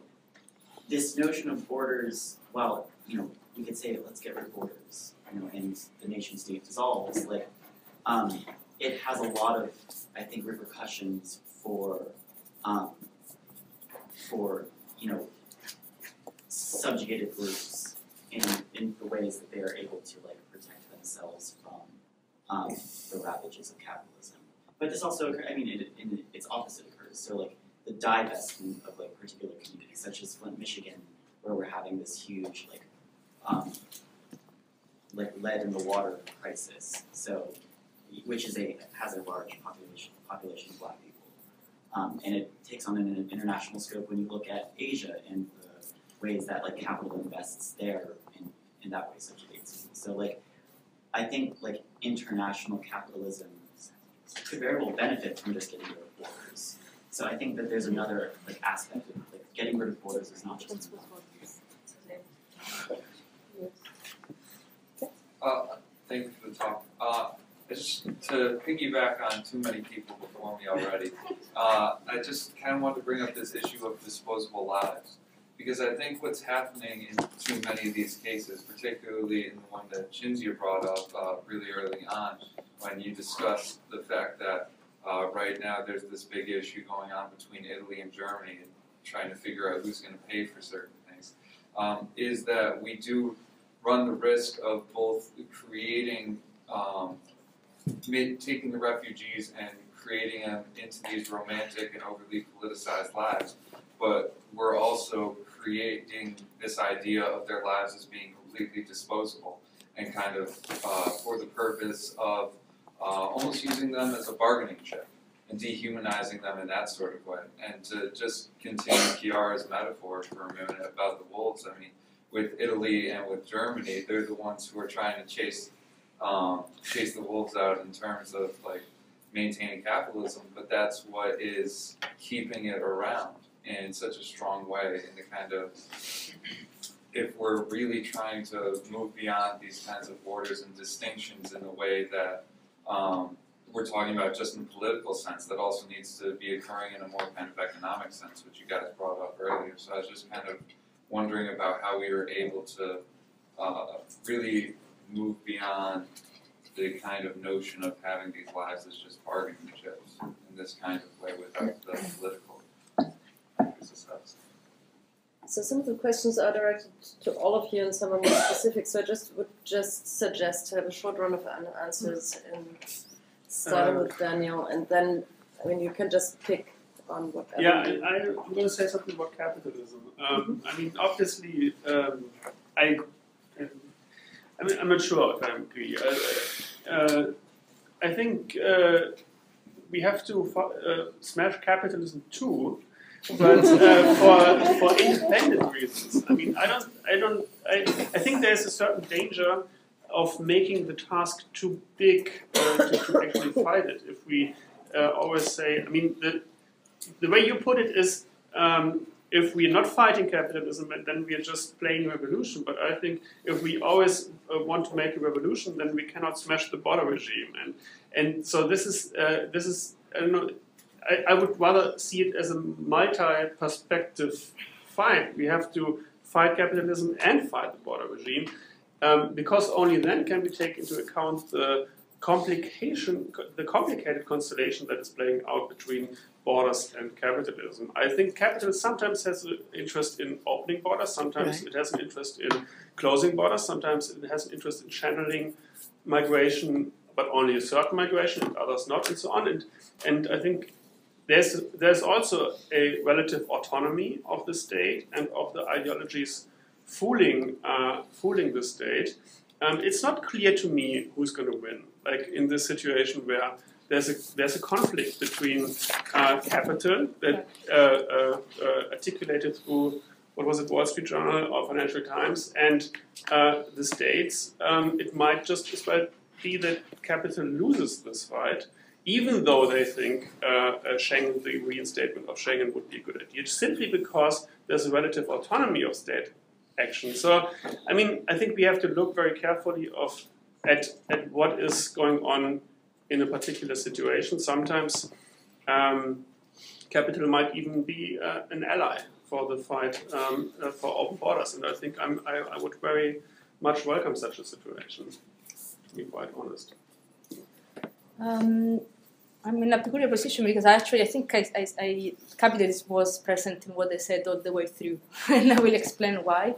this notion of borders, well, you know, we could say let's get rid of borders, you know, and the nation state dissolves. Like, um, it has a lot of, I think, repercussions for, um, for you know, subjugated groups in in the ways that they are able to like protect themselves from um, the ravages of capitalism. But this also, I mean, it, it, its opposite occurs. So like the divestment of like particular communities such as Flint, Michigan, where we're having this huge like um, like lead in the water crisis. So, which is a has a large population population of Black people, um, and it takes on an international scope when you look at Asia and the ways that like capital invests there in, in that way, such as So like, I think like international capitalism could very well benefit from just getting rid of borders. So I think that there's another like aspect of like getting rid of borders is not just Uh, thank you for the talk. Uh, just to piggyback on too many people before me already, uh, I just kind of want to bring up this issue of disposable lives. Because I think what's happening in too many of these cases, particularly in the one that Cinzia brought up uh, really early on, when you discussed the fact that uh, right now there's this big issue going on between Italy and Germany and trying to figure out who's going to pay for certain things, um, is that we do run the risk of both creating, um, taking the refugees and creating them into these romantic and overly politicized lives, but we're also creating this idea of their lives as being completely disposable and kind of uh, for the purpose of uh, almost using them as a bargaining chip and dehumanizing them in that sort of way. And to just continue Chiara's metaphor for a minute about the wolves, I mean, with Italy and with Germany, they're the ones who are trying to chase um, chase the wolves out in terms of like maintaining capitalism, but that's what is keeping it around in such a strong way in the kind of if we're really trying to move beyond these kinds of borders and distinctions in a way that um, we're talking about just in political sense, that also needs to be occurring in a more kind of economic sense, which you guys brought up earlier. So I was just kind of wondering about how we were able to uh, really move beyond the kind of notion of having these lives as just bargaining chips in this kind of way without the political So some of the questions are directed to all of you and some are more specific. So I just would just suggest to have a short run of answers and starting uh, with Daniel and then I mean you can just pick on whatever. Yeah, I, I, am going to say something about capitalism. Um, mm-hmm. I mean, obviously, um, I, I mean, I'm not sure if I agree. Uh, uh, I think uh, we have to uh, smash capitalism too, but uh, for for independent reasons. I mean, I don't, I don't, I, I think there's a certain danger of making the task too big uh, to, to, actually fight it. If we always say, I mean, the the way you put it is um, if we're not fighting capitalism, then we are just playing revolution. But I think if we always uh, want to make a revolution, then we cannot smash the border regime. And and so this is uh, this is I don't know. I, I would rather see it as a multi-perspective fight. We have to fight capitalism and fight the border regime, um, because only then can we take into account the complication, the complicated constellation that is playing out between borders and capitalism. I think capitalism sometimes has an interest in opening borders, sometimes right. it has an interest in closing borders, sometimes it has an interest in channeling migration, but only a certain migration and others not, and so on. And, and I think there's, there's also a relative autonomy of the state and of the ideologies fooling, uh, fooling the state. Um, it's not clear to me who's going to win. Like in this situation where there's a there's a conflict between uh, capital that uh, uh, uh, articulated through what was it Wall Street Journal or Financial Times and uh, the states. Um, it might just as well be that capital loses this fight, even though they think Schengen, the reinstatement of Schengen, would be a good idea, simply because there's a relative autonomy of state action. So, I mean, I think we have to look very carefully of at, at what is going on in a particular situation. Sometimes um, capital might even be uh, an ally for the fight um, uh, for open borders, and I think I, I would very much welcome such a situation, to be quite honest. Um, I'm in a peculiar position because actually I think I, I, I, capitalism was present in what they said all the way through, and I will explain why.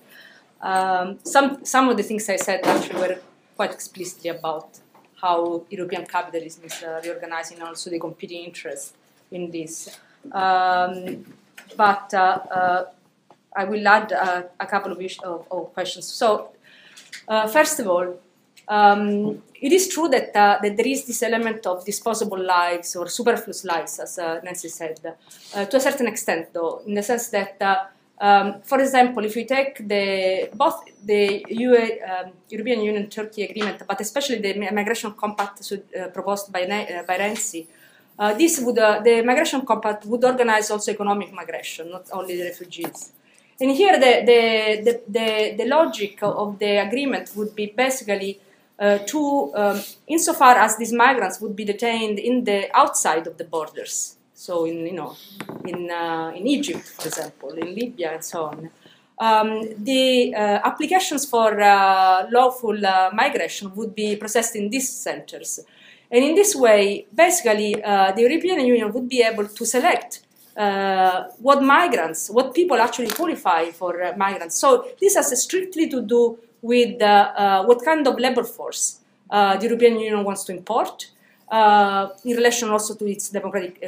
Um, some some of the things I said actually were quite explicitly about how European capitalism is uh, reorganizing also the competing interests in this. Um, but uh, uh, I will add uh, a couple of, of, of questions. So, first of all, um, it is true that, uh, that there is this element of disposable lives or superfluous lives, as uh, Nancy said, uh, to a certain extent, though, in the sense that, um, for example, if we take the both the um, European Union Turkey agreement, but especially the migration compact uh, proposed by uh, by Renzi, this would the migration compact would organize also economic migration, not only the refugees. And here, the, the, the, the, the logic of the agreement would be basically uh, to, um, insofar as these migrants would be detained in the outside of the borders, so in you know, in uh, in Egypt, for example, in Libya, and so on. Um, the uh, applications for uh, lawful uh, migration would be processed in these centers, and in this way, basically, uh, the European Union would be able to select what migrants, what people actually qualify for migrants. So this has strictly to do with uh, what kind of labor force uh, the European Union wants to import, uh, in relation also to its democratic,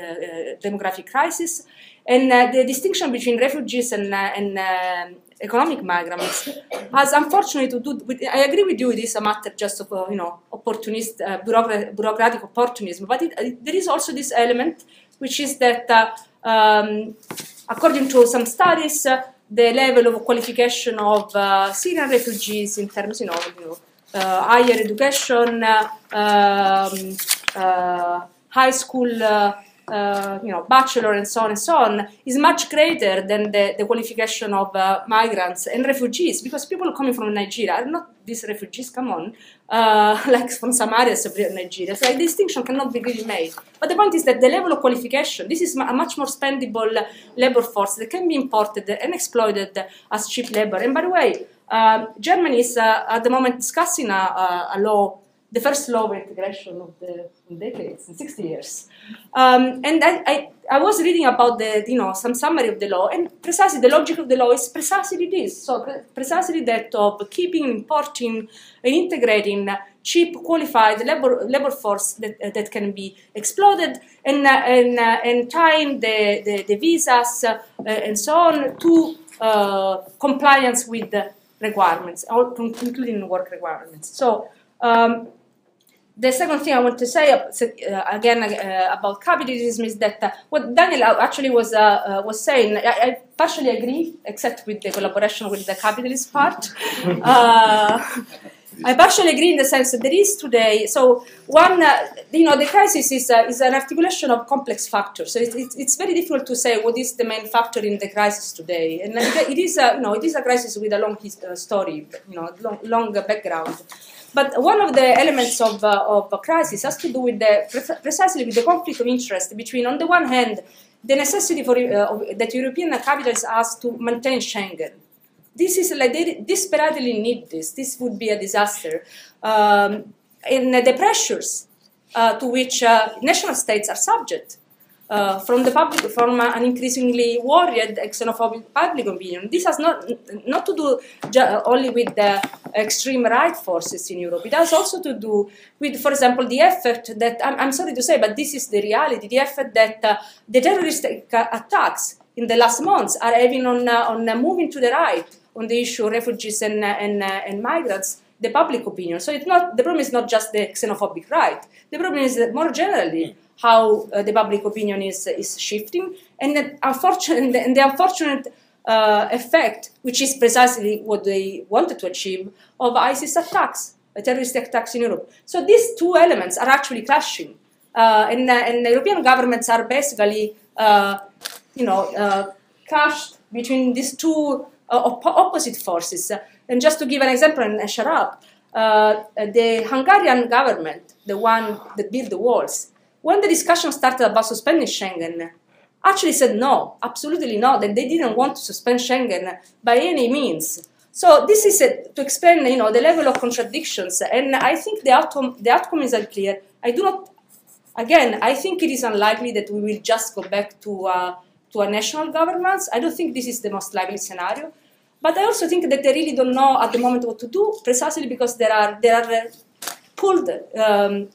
demographic crisis. And the distinction between refugees and, and economic migrants has unfortunately to do with, I agree with you, it is a matter just of, uh, you know, opportunist, uh, bureaucratic, opportunism, but it, it, there is also this element, which is that, uh, um, according to some studies, the level of qualification of uh, Syrian refugees in terms, you know, know uh, higher education, uh, um, uh, high school, uh, uh, you know, bachelor, and so on and so on, is much greater than the, the qualification of migrants and refugees, because people coming from Nigeria are not these refugees, come on, uh, like from some areas of Nigeria. So a distinction cannot be really made. But the point is that the level of qualification, this is a much more spendable labor force that can be imported and exploited as cheap labor. And by the way, uh, Germany is uh, at the moment discussing a, a, a law the first law of integration of the decades, in 60 years. Um, and I, I, I, was reading about the, you know, some summary of the law, and precisely the logic of the law is precisely this. So precisely that of keeping, importing, and integrating cheap, qualified labor, labor force that, uh, that can be exploited, and, uh, and, uh, and tying the, the, the visas uh, and so on to uh, compliance with the requirements, including work requirements. So um, the second thing I want to say uh, again uh, about capitalism is that uh, what Daniel actually was uh, uh, was saying, I, I, partially agree, except with the collaboration with the capitalist part. Uh, I partially agree in the sense that there is today. So one, you know, the crisis is is an articulation of complex factors. So it, it, it's very difficult to say what is the main factor in the crisis today, and it is a you know it is a crisis with a long story, you know, long, long background. But one of the elements of, uh, of a crisis has to do with the, precisely with the conflict of interest between, on the one hand, the necessity for, uh, that European capitals has to maintain Schengen. This is like they desperately need this. This would be a disaster. Um, and the pressures uh, to which uh, national states are subject uh, from the public, from an increasingly worried xenophobic public opinion. This has not not to do only with the extreme right forces in Europe. It has also to do with, for example, the effect that I'm, I'm sorry to say, but this is the reality. The effect that uh, the terrorist attacks in the last months are having on uh, on moving to the right on the issue of refugees and and, and migrants the public opinion. So it's not the problem is not just the xenophobic right. The problem is that more generally how uh, the public opinion is is shifting, and the unfortunate and the unfortunate uh, effect, which is precisely what they wanted to achieve, of ISIS attacks, uh, terrorist attacks in Europe. So these two elements are actually clashing, uh, and, uh, and the European governments are basically, uh, you know, clashed between these two Uh, op opposite forces. And just to give an example and shut up, uh, the Hungarian government, the one that built the walls, when the discussion started about suspending Schengen, actually said no, absolutely no, that they didn't want to suspend Schengen by any means. So this is a, to explain, you know, the level of contradictions, and I think the outcome, the outcome is unclear. I do not, again, I think it is unlikely that we will just go back to uh, to a national governance. I don't think this is the most likely scenario, but I also think that they really don't know at the moment what to do, precisely because there are there are uh, pulled um,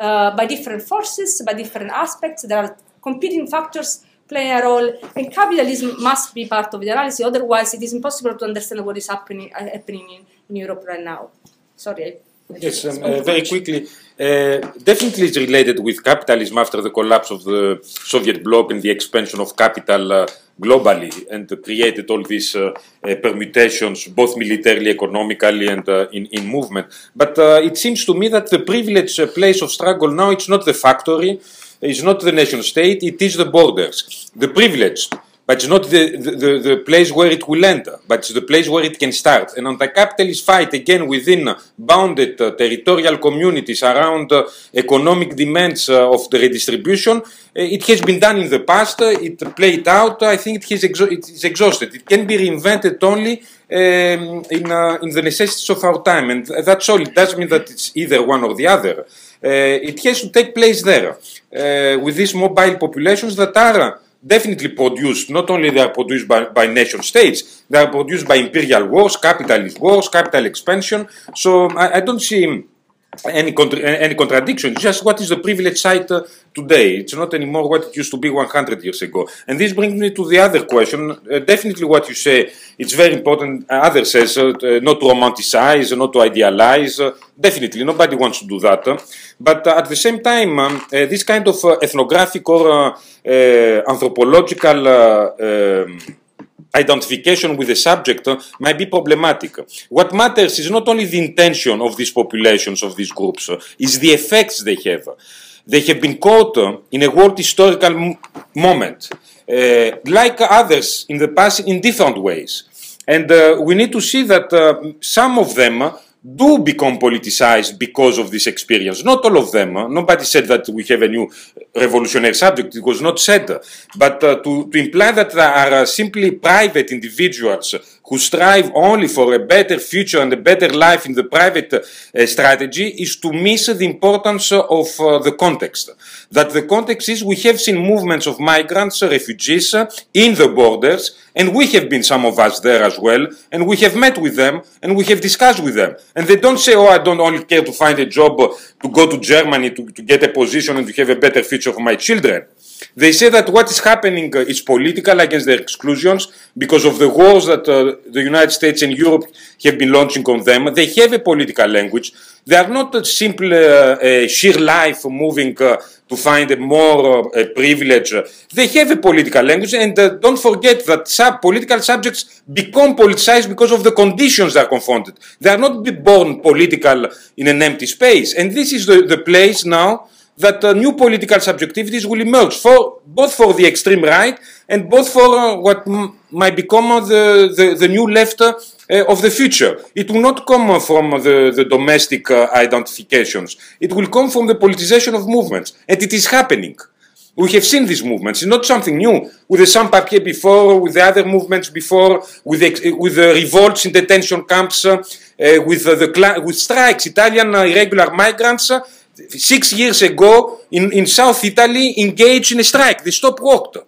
uh, by different forces, by different aspects. There are competing factors playing a role, and capitalism must be part of the analysis. Otherwise, it is impossible to understand what is happening uh, happening in, in Europe right now. Sorry. Yes, um, uh, very quickly. Uh, definitely it's related with capitalism after the collapse of the Soviet bloc and the expansion of capital uh, globally and created all these uh, uh, permutations, both militarily, economically, and uh, in, in movement. But it seems to me that the privileged place of struggle now, it's not the factory, it's not the nation state, it is the borders. The privileged but it's not the, the, the, place where it will end, but it's the place where it can start. And anti-capitalist fight, again, within bounded uh, territorial communities around uh, economic demands uh, of the redistribution, uh, it has been done in the past, uh, it played out, I think it, has exo it is exhausted. It can be reinvented only um, in, uh, in the necessities of our time, and that's all. It doesn't mean that it's either one or the other. it has to take place there, with these mobile populations that are definitely produced, not only they are produced by, by nation states, they are produced by imperial wars, capitalist wars, capital expansion. So I, I don't see any, contra any contradiction. Just what is the privileged side uh, today. It's not anymore what it used to be 100 years ago. And this brings me to the other question. Uh, definitely what you say, it's very important. Uh, others says uh, not to romanticize, not to idealize. Uh, definitely, nobody wants to do that. but uh, at the same time, um, this kind of ethnographic or anthropological um, identification with the subject uh, might be problematic. What matters is not only the intention of these populations, of these groups, uh, is the effects they have. They have been caught uh, in a world historical moment, uh, like others in the past, in different ways. And uh, we need to see that uh, some of them do become politicized because of this experience. Not all of them. Nobody said that we have a new revolutionary subject. It was not said. But uh, to, to, imply that there are uh, simply private individuals who strive only for a better future and a better life in the private uh, strategy is to miss the importance of uh, the context. That the context is we have seen movements of migrants, refugees in the borders, and we have been some of us there as well, and we have met with them, and we have discussed with them. And they don't say, oh, I don't only care to find a job to go to Germany to, to get a position and to have a better future for my children. They say that what is happening uh, is political against their exclusions because of the wars that uh, the United States and Europe have been launching on them. They have a political language. They are not a simple uh, sheer life moving uh, to find a more uh, privilege. They have a political language, and uh, don't forget that sub political subjects become politicized because of the conditions they are confronted. They are not born political in an empty space, and this is the, the place now that uh, new political subjectivities will emerge for both for the extreme right and both for uh, what might become uh, the, the, the, new left uh, of the future. It will not come uh, from the, the domestic uh, identifications. It will come from the politicization of movements. And it is happening. We have seen these movements. It's not something new. With the sans-papiers before, with the other movements before, with the, with the revolts in detention camps, with, the, with strikes, Italian irregular migrants, six years ago in, in South Italy engaged in a strike. They stopped work.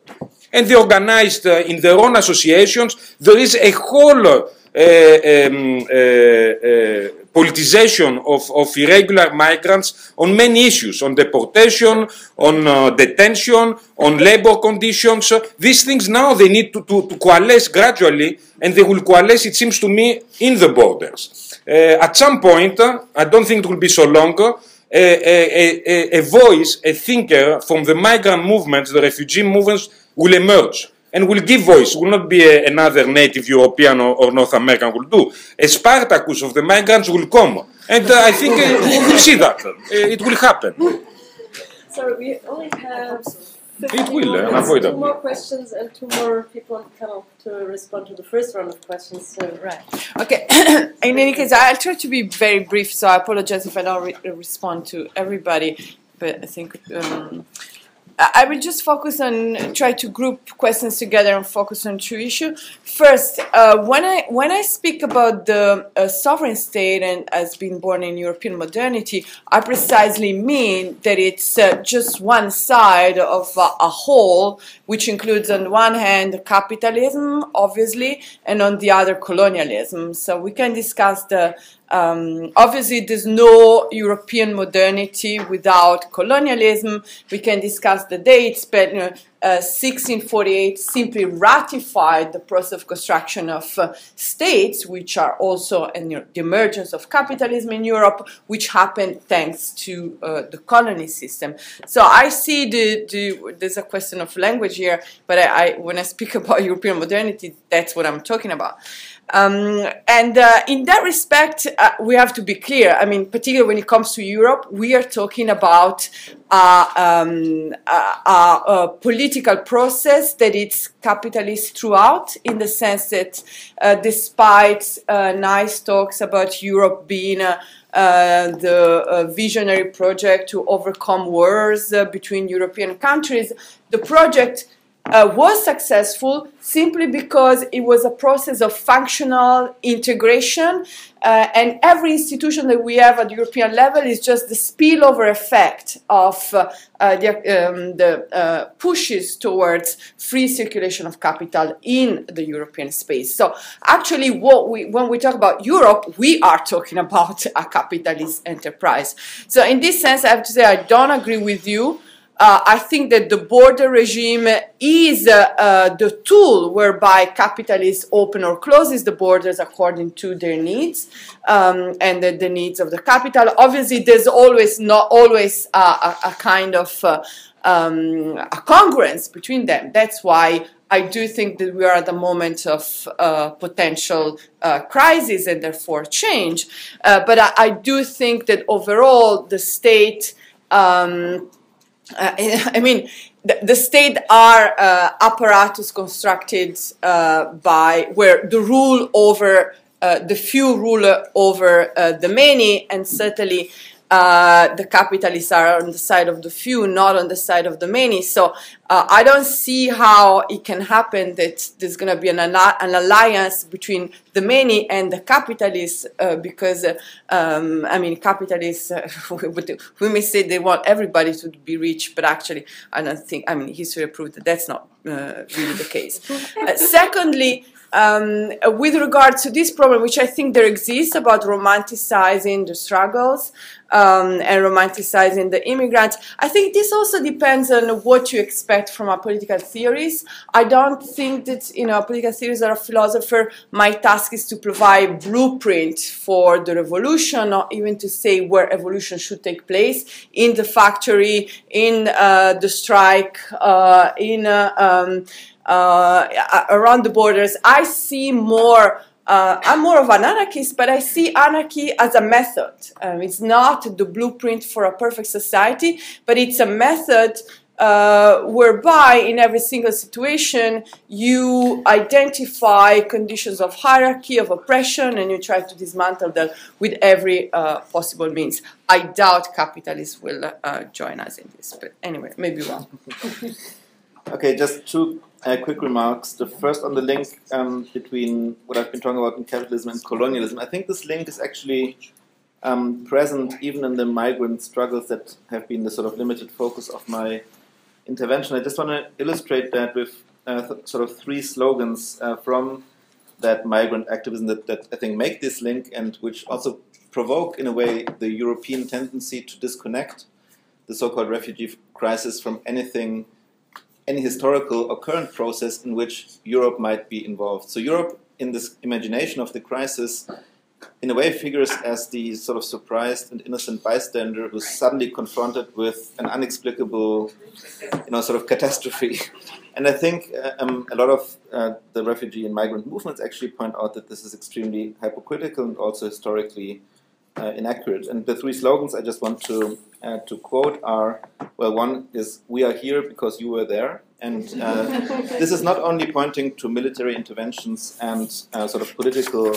And they organized uh, in their own associations. There is a whole uh, um, uh, uh, politicization of, of, irregular migrants on many issues, on deportation, on uh, detention, on labor conditions. These things now they need to, to, to, coalesce gradually, and they will coalesce, it seems to me, in the borders. Uh, at some point, I don't think it will be so long, a, a, a, voice, a thinker from the migrant movements, the refugee movements will emerge and will give voice. Will not be a, another native European or, or, North American will do. A Spartacus of the migrants will come, and uh, I think uh, we will see that. Uh, it will happen. So we only have it will, uh, unavoidable. Two more questions and two more people on the panel to respond to the first round of questions. So. Right. Okay. In any case, I'll try to be very brief, so I apologize if I don't re respond to everybody. But I think um, I will just focus on try to group questions together and focus on two issues. First, uh, when I when I speak about the uh, sovereign state and as being born in European modernity, I precisely mean that it's uh, just one side of a whole, which includes on the one hand capitalism, obviously, and on the other colonialism. So we can discuss the um, obviously, there's no European modernity without colonialism. We can discuss the dates, but uh, 1648 simply ratified the process of construction of uh, states, which are also the emergence of capitalism in Europe, which happened thanks to uh, the colony system. So I see the, the, there's a question of language here, but I, I, when I speak about European modernity, that's what I'm talking about. Um, and uh, in that respect, uh, we have to be clear. I mean, particularly when it comes to Europe, we are talking about uh, um, a, a, political process that is capitalist throughout, in the sense that uh, despite uh, nice talks about Europe being uh, the visionary project to overcome wars between European countries, the project uh, was successful simply because it was a process of functional integration, uh, and every institution that we have at the European level is just the spillover effect of uh, uh the, um, the uh, pushes towards free circulation of capital in the European space. So, actually, what we, when we talk about Europe, we are talking about a capitalist enterprise. So, in this sense, I have to say I don't agree with you. Uh, I think that the border regime is uh, uh, the tool whereby capitalists open or closes the borders according to their needs um, and the, the, needs of the capital. Obviously, there's always not always a, a, kind of uh, um, a congruence between them. That's why I do think that we are at the moment of uh, potential uh, crisis and therefore change. Uh, but I, I, do think that overall the state um, uh, I mean, the, the state are uh, apparatus constructed uh, by where the rule over uh, the few rule over uh, the many, and certainly uh, the capitalists are on the side of the few, not on the side of the many. So uh, I don't see how it can happen that there's going to be an, an, alliance between the many and the capitalists uh, because, uh, um, I mean, capitalists, uh, we may say they want everybody to be rich, but actually, I don't think, I mean, history proved that that's not uh, really the case. secondly, um, with regard to this problem, which I think there exists about romanticizing the struggles um, and romanticizing the immigrants, I think this also depends on what you expect from a political theories. I don't think that, you know, political theories are a philosopher, my task is to provide blueprint for the revolution or even to say where evolution should take place in the factory, in uh, the strike, uh, in uh, um, uh, around the borders. I see more. Uh, I'm more of an anarchist, but I see anarchy as a method. Um, it's not the blueprint for a perfect society, but it's a method uh, whereby in every single situation you identify conditions of hierarchy, of oppression, and you try to dismantle them with every uh, possible means. I doubt capitalists will uh, join us in this, but anyway, maybe one. okay, just two uh, quick remarks. The first on the link um, between what I've been talking about in capitalism and colonialism. I think this link is actually um, present even in the migrant struggles that have been the sort of limited focus of my intervention. I just want to illustrate that with uh, th- sort of three slogans uh, from that migrant activism that, that I think make this link and which also provoke, in a way, the European tendency to disconnect the so called refugee crisis from anything any historical or current process in which Europe might be involved. So Europe, in this imagination of the crisis, in a way figures as the sort of surprised and innocent bystander who's suddenly confronted with an inexplicable, you know, sort of catastrophe. And I think uh, um, a lot of uh, the refugee and migrant movements actually point out that this is extremely hypocritical and also historically uh, inaccurate. And the three slogans I just want to uh, to quote are well, one is "We are here because you were there," and uh, this is not only pointing to military interventions and uh, sort of political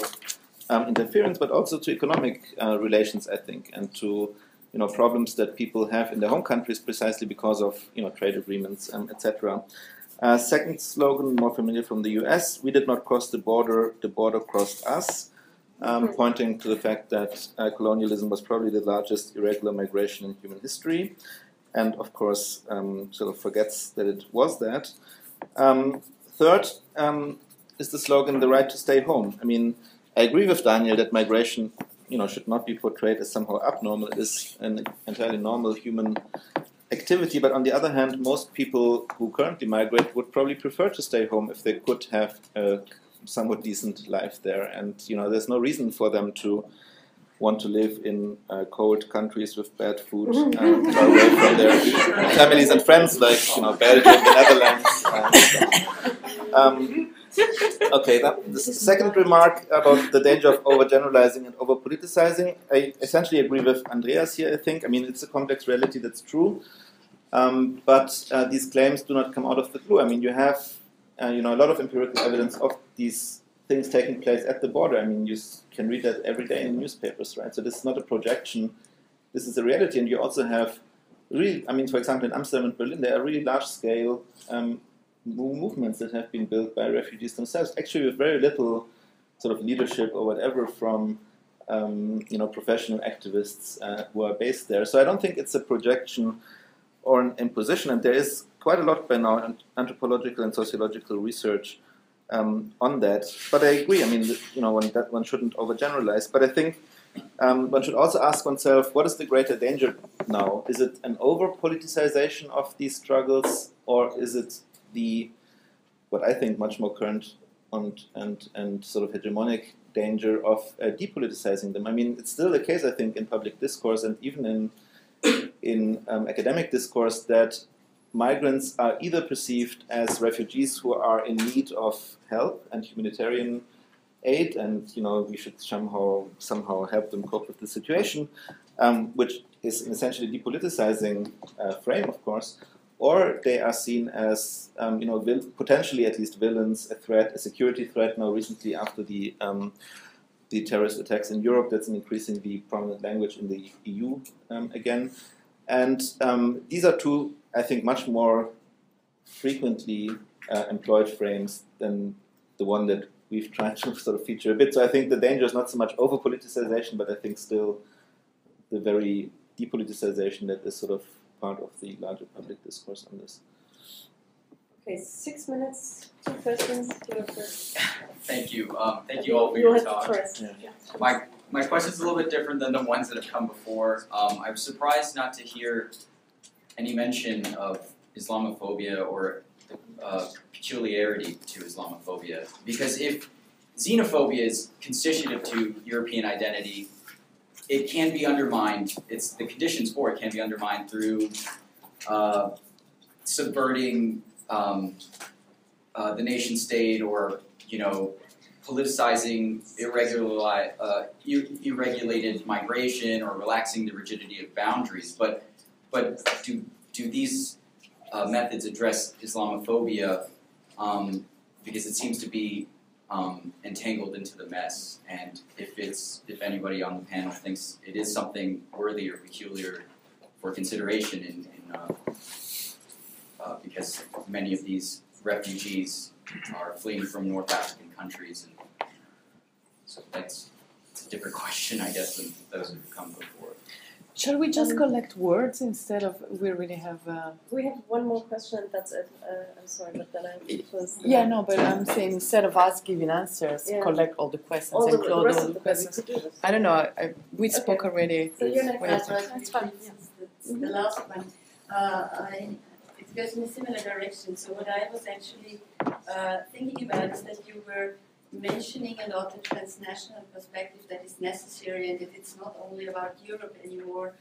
um, interference, but also to economic uh, relations, I think, and to you know problems that people have in their home countries precisely because of you know trade agreements, um, etc. Uh, second slogan, more familiar from the U.S.: "We did not cross the border; the border crossed us." Um, pointing to the fact that uh, colonialism was probably the largest irregular migration in human history, and of course, um, sort of forgets that it was that. Um, third um, is the slogan "the right to stay home." I mean, I agree with Daniel that migration, you know, should not be portrayed as somehow abnormal. It is an entirely normal human activity, but on the other hand, most people who currently migrate would probably prefer to stay home if they could have a somewhat decent life there. And you know, there's no reason for them to want to live in uh, cold countries with bad food, um, far away from their families and friends, like you know, Belgium, the Netherlands. And, um, okay, that, the second remark about the danger of overgeneralizing and over politicizing, I essentially agree with Andreas here. I think, I mean, it's a complex reality that's true, um, but uh, these claims do not come out of the blue. I mean, you have, uh, you know, a lot of empirical evidence of these things taking place at the border. I mean, you can read that every day in newspapers, right? So this is not a projection. This is a reality, and you also have really, I mean, for example, in Amsterdam and Berlin, there are really large-scale um, movements that have been built by refugees themselves, actually with very little sort of leadership or whatever from um, you know professional activists uh, who are based there. So I don't think it's a projection or an imposition, and there is quite a lot by now anthropological and sociological research um, on that. But I agree. I mean, you know, one, that one shouldn't overgeneralize. But I think um, one should also ask oneself, what is the greater danger now? Is it an over politicization of these struggles, or is it the what I think much more current and and and sort of hegemonic danger of uh, depoliticizing them. I mean, it's still the case, I think, in public discourse and even in in um, academic discourse that migrants are either perceived as refugees who are in need of help and humanitarian aid, and you know we should somehow somehow help them cope with the situation, um, which is essentially depoliticizing uh, frame, of course or they are seen as, um, you know, potentially at least villains, a threat, a security threat. Now, recently after the um, the terrorist attacks in Europe, that's an increasingly prominent language in the EU um, again. And um, these are two, I think, much more frequently uh, employed frames than the one that we've tried to sort of feature a bit. So I think the danger is not so much over politicization, but I think still the very depoliticization that is sort of part of the larger public discourse on this. Okay, six minutes, two questions. Thank you. Um, thank you all for you your talk. talk. Yeah. My my question is a little bit different than the ones that have come before. Um, I'm surprised not to hear any mention of Islamophobia or uh, peculiarity to Islamophobia, because if xenophobia is constitutive to European identity, it can be undermined. It's the conditions for it can be undermined through uh, subverting um, uh, the nation state or you know politicizing irregular, uh, irregulated migration or relaxing the rigidity of boundaries. But but do do these uh, methods address Islamophobia? Um, because it seems to be um, entangled into the mess. And if it's if anybody on the panel thinks it is something worthy or peculiar for consideration, in, in uh, uh, because many of these refugees are fleeing from North African countries, and so that's it's a different question, I guess, than those who've come before. Shall we just Um, collect words instead of we really have? Uh, We have one more question, and that's it. Uh, I'm sorry, but then I close. the- yeah, no, but I'm saying instead of us giving answers, Yeah. collect all the questions All the, and the Claude rest all the the questions. questions. we could do. I don't know. I, we Okay. spoke already. So you're next. Wait. That's right. That's fine, It's the last one. Uh, I, it goes in a similar direction. So what I was actually uh, thinking about is that you were mentioning a lot the transnational perspective that is necessary and that it's not only about Europe anymore.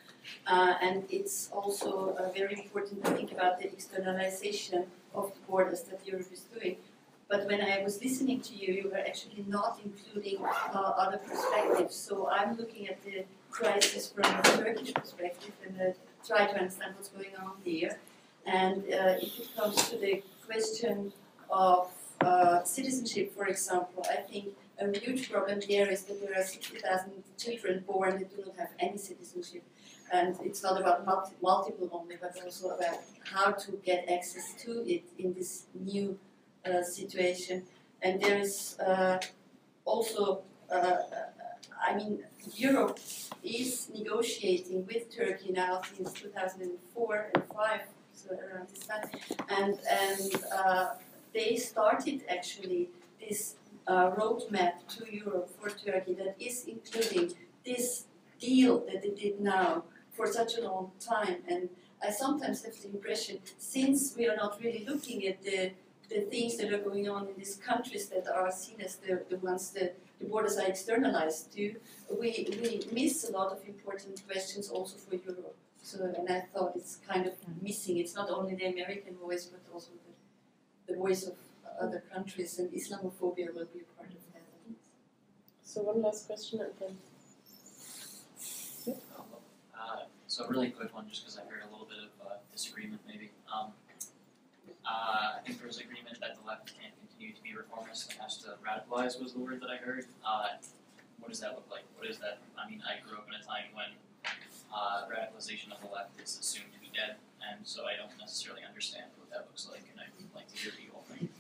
Uh, and it's also uh, very important to think about the externalization of the borders that Europe is doing. But when I was listening to you, you were actually not including uh, other perspectives. So I'm looking at the crisis from a Turkish perspective and uh, try to understand what's going on here. And uh, if it comes to the question of uh, citizenship, for example, I think a huge problem there is that there are 60,000 children born that do not have any citizenship. And it's not about multi- multiple only, but also about how to get access to it in this new uh, situation. And there is uh, also, uh, I mean, Europe is negotiating with Turkey now since 2004 and 5, so around this time, and and uh, they started actually this uh, roadmap to Europe for Turkey that is including this deal that they did now for such a long time. And I sometimes have the impression, since we are not really looking at the the things that are going on in these countries that are seen as the, the ones that the borders are externalized to, we, we miss a lot of important questions also for Europe. So, and I thought it's kind of missing. It's not only the American voice, but also the, the voice of other countries, and Islamophobia will be a part of that. So one last question and then. Uh, so a really quick one, just because I heard a little bit of uh, disagreement, maybe. Um, uh, I think there was agreement that the left can't continue to be reformist and has to radicalize was the word that I heard. Uh, what does that look like? What is that? I mean, I grew up in a time when uh, radicalization of the left is assumed to be dead, and so I don't necessarily understand what that looks like, and I'd like to hear what you all think.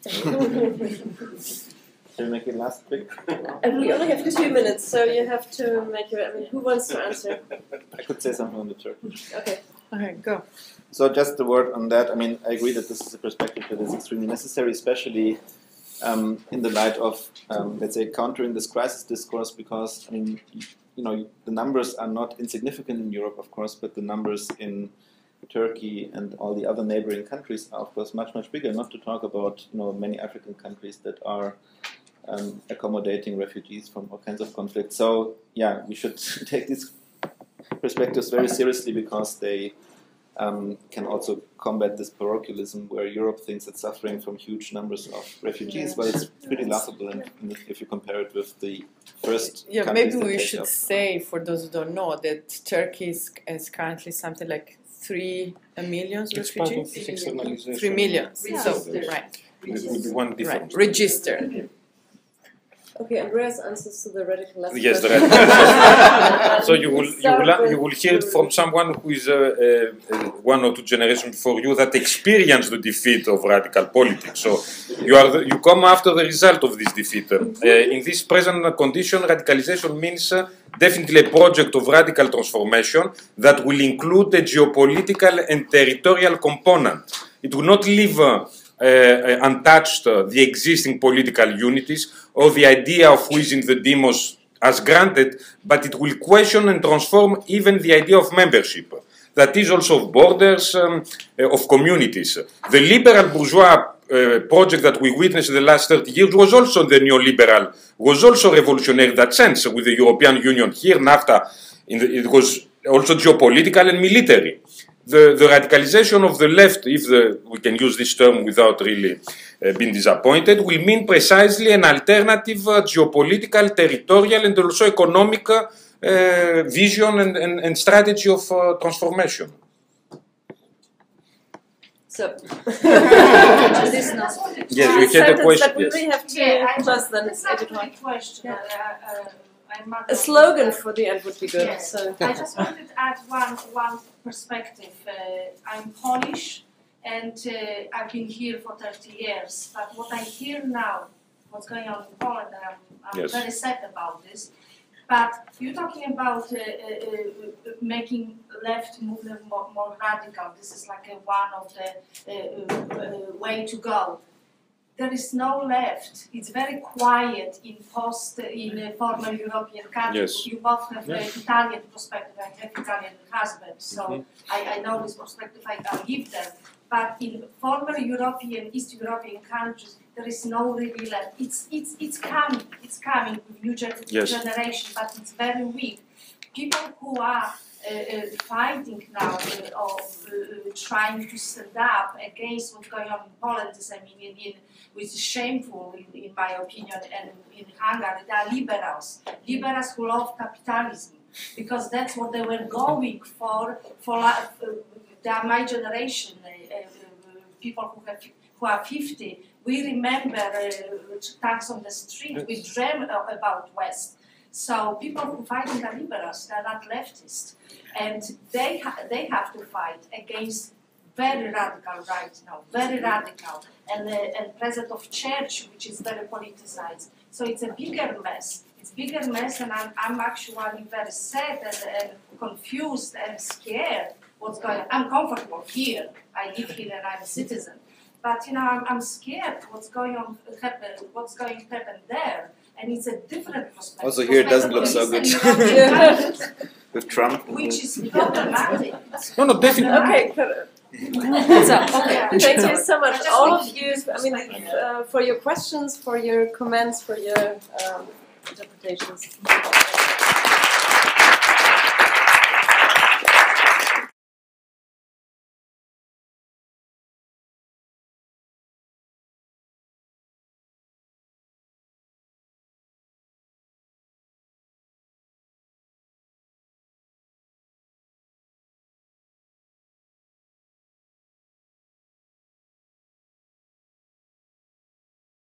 Can we make it last quick? And we only have two minutes, so you have to make your. I mean, who wants to answer? I could say something on the Turkish. Okay. Okay, go. So just a word on that. I mean, I agree that this is a perspective that is extremely necessary, especially um, in the light of, um, let's say, countering this crisis discourse, because I mean, you know, the numbers are not insignificant in Europe, of course, but the numbers in Turkey and all the other neighboring countries are, of course, much much bigger. Not to talk about, you know, many African countries that are um, accommodating refugees from all kinds of conflicts. So, yeah, we should take these perspectives very seriously because they um, can also combat this parochialism where Europe thinks it's suffering from huge numbers of refugees. Yeah. Well, it's pretty laughable in, in, if you compare it with the first. Yeah, maybe we should up. say, for those who don't know, that Turkey is, is currently something like three million It's part of refugees. this externalization. Three million. So, Registered. right. There will be one Right. difference. Registered. Okay, Andreas answers to the radical left. Yes, the question. right. so you will you will you will hear it from someone who is uh, uh, uh, one or two generations before you that experienced the defeat of radical politics. So you are the, you come after the result of this defeat. Uh, in this present condition, radicalization means uh, definitely a project of radical transformation that will include a geopolitical and territorial component. It will not leave. Uh, uh, untouched uh, the existing political unities or the idea of is in the demos as granted, but it will question and transform even the idea of membership. That is also of borders, um, of communities. The liberal bourgeois uh, project that we witnessed in the last 30 years was also the neoliberal, was also revolutionary in that sense with the European Union here, NAFTA, in the, it was also geopolitical and military. The, the radicalization of the left, if the, we can use this term without really uh, being disappointed, will mean precisely an alternative uh, geopolitical, territorial, and also economic uh, vision and, and, and strategy of uh, transformation. So. This now. Yes, we had a question, that we yes. have to Yeah, I close then. It's not really a question. Uh, I'm not A slogan for the end would be good. Yes. So. I just wanted to add one one perspective. Uh, I'm Polish, and uh, I've been here for 30 years. But what I hear now, what's going on in Poland, I'm, I'm Yes. very sad about this. But you're talking about uh, uh, uh, making left movement more, more radical. This is like a one of the uh, uh, uh, way to go there is no left. It's very quiet in post in uh, former European countries. Yes. You both have Italian perspective. I have Italian husband, so Mhm. I, I know this perspective. I, I live there. But in former European, East European countries, there is no really left. It's it's it's coming. It's coming with new Yes. generation, but it's very weak. People who are uh, uh, fighting now uh, or uh, trying to stand up against what's going on in Poland I mean, in, which is shameful in, in my opinion, and in Hungary, they are liberals. Liberals who love capitalism because that's what they were going for. For uh, my generation, uh, uh, people who have who are 50. We remember uh, tanks on the street. We dream uh, about West. So people who fighting are liberals, they're not leftists, and they ha- they have to fight against very radical right now, very radical, and uh, and president of church, which is very politicized. So it's a bigger mess. It's bigger mess, and I'm, I'm actually very sad and, and confused and scared. What's going? on. I'm comfortable here. I live here and I'm a citizen. But you know, I'm, I'm scared. What's going on? Happen? What's going to happen there? And it's a different perspective. Also here it doesn't look so good. of Eastern European countries. with Trump. which is problematic. No, no, definitely. Okay, Kar- So, okay. Thank you so much, all of you. I mean, uh, for your questions, for your comments, for your um, interpretations.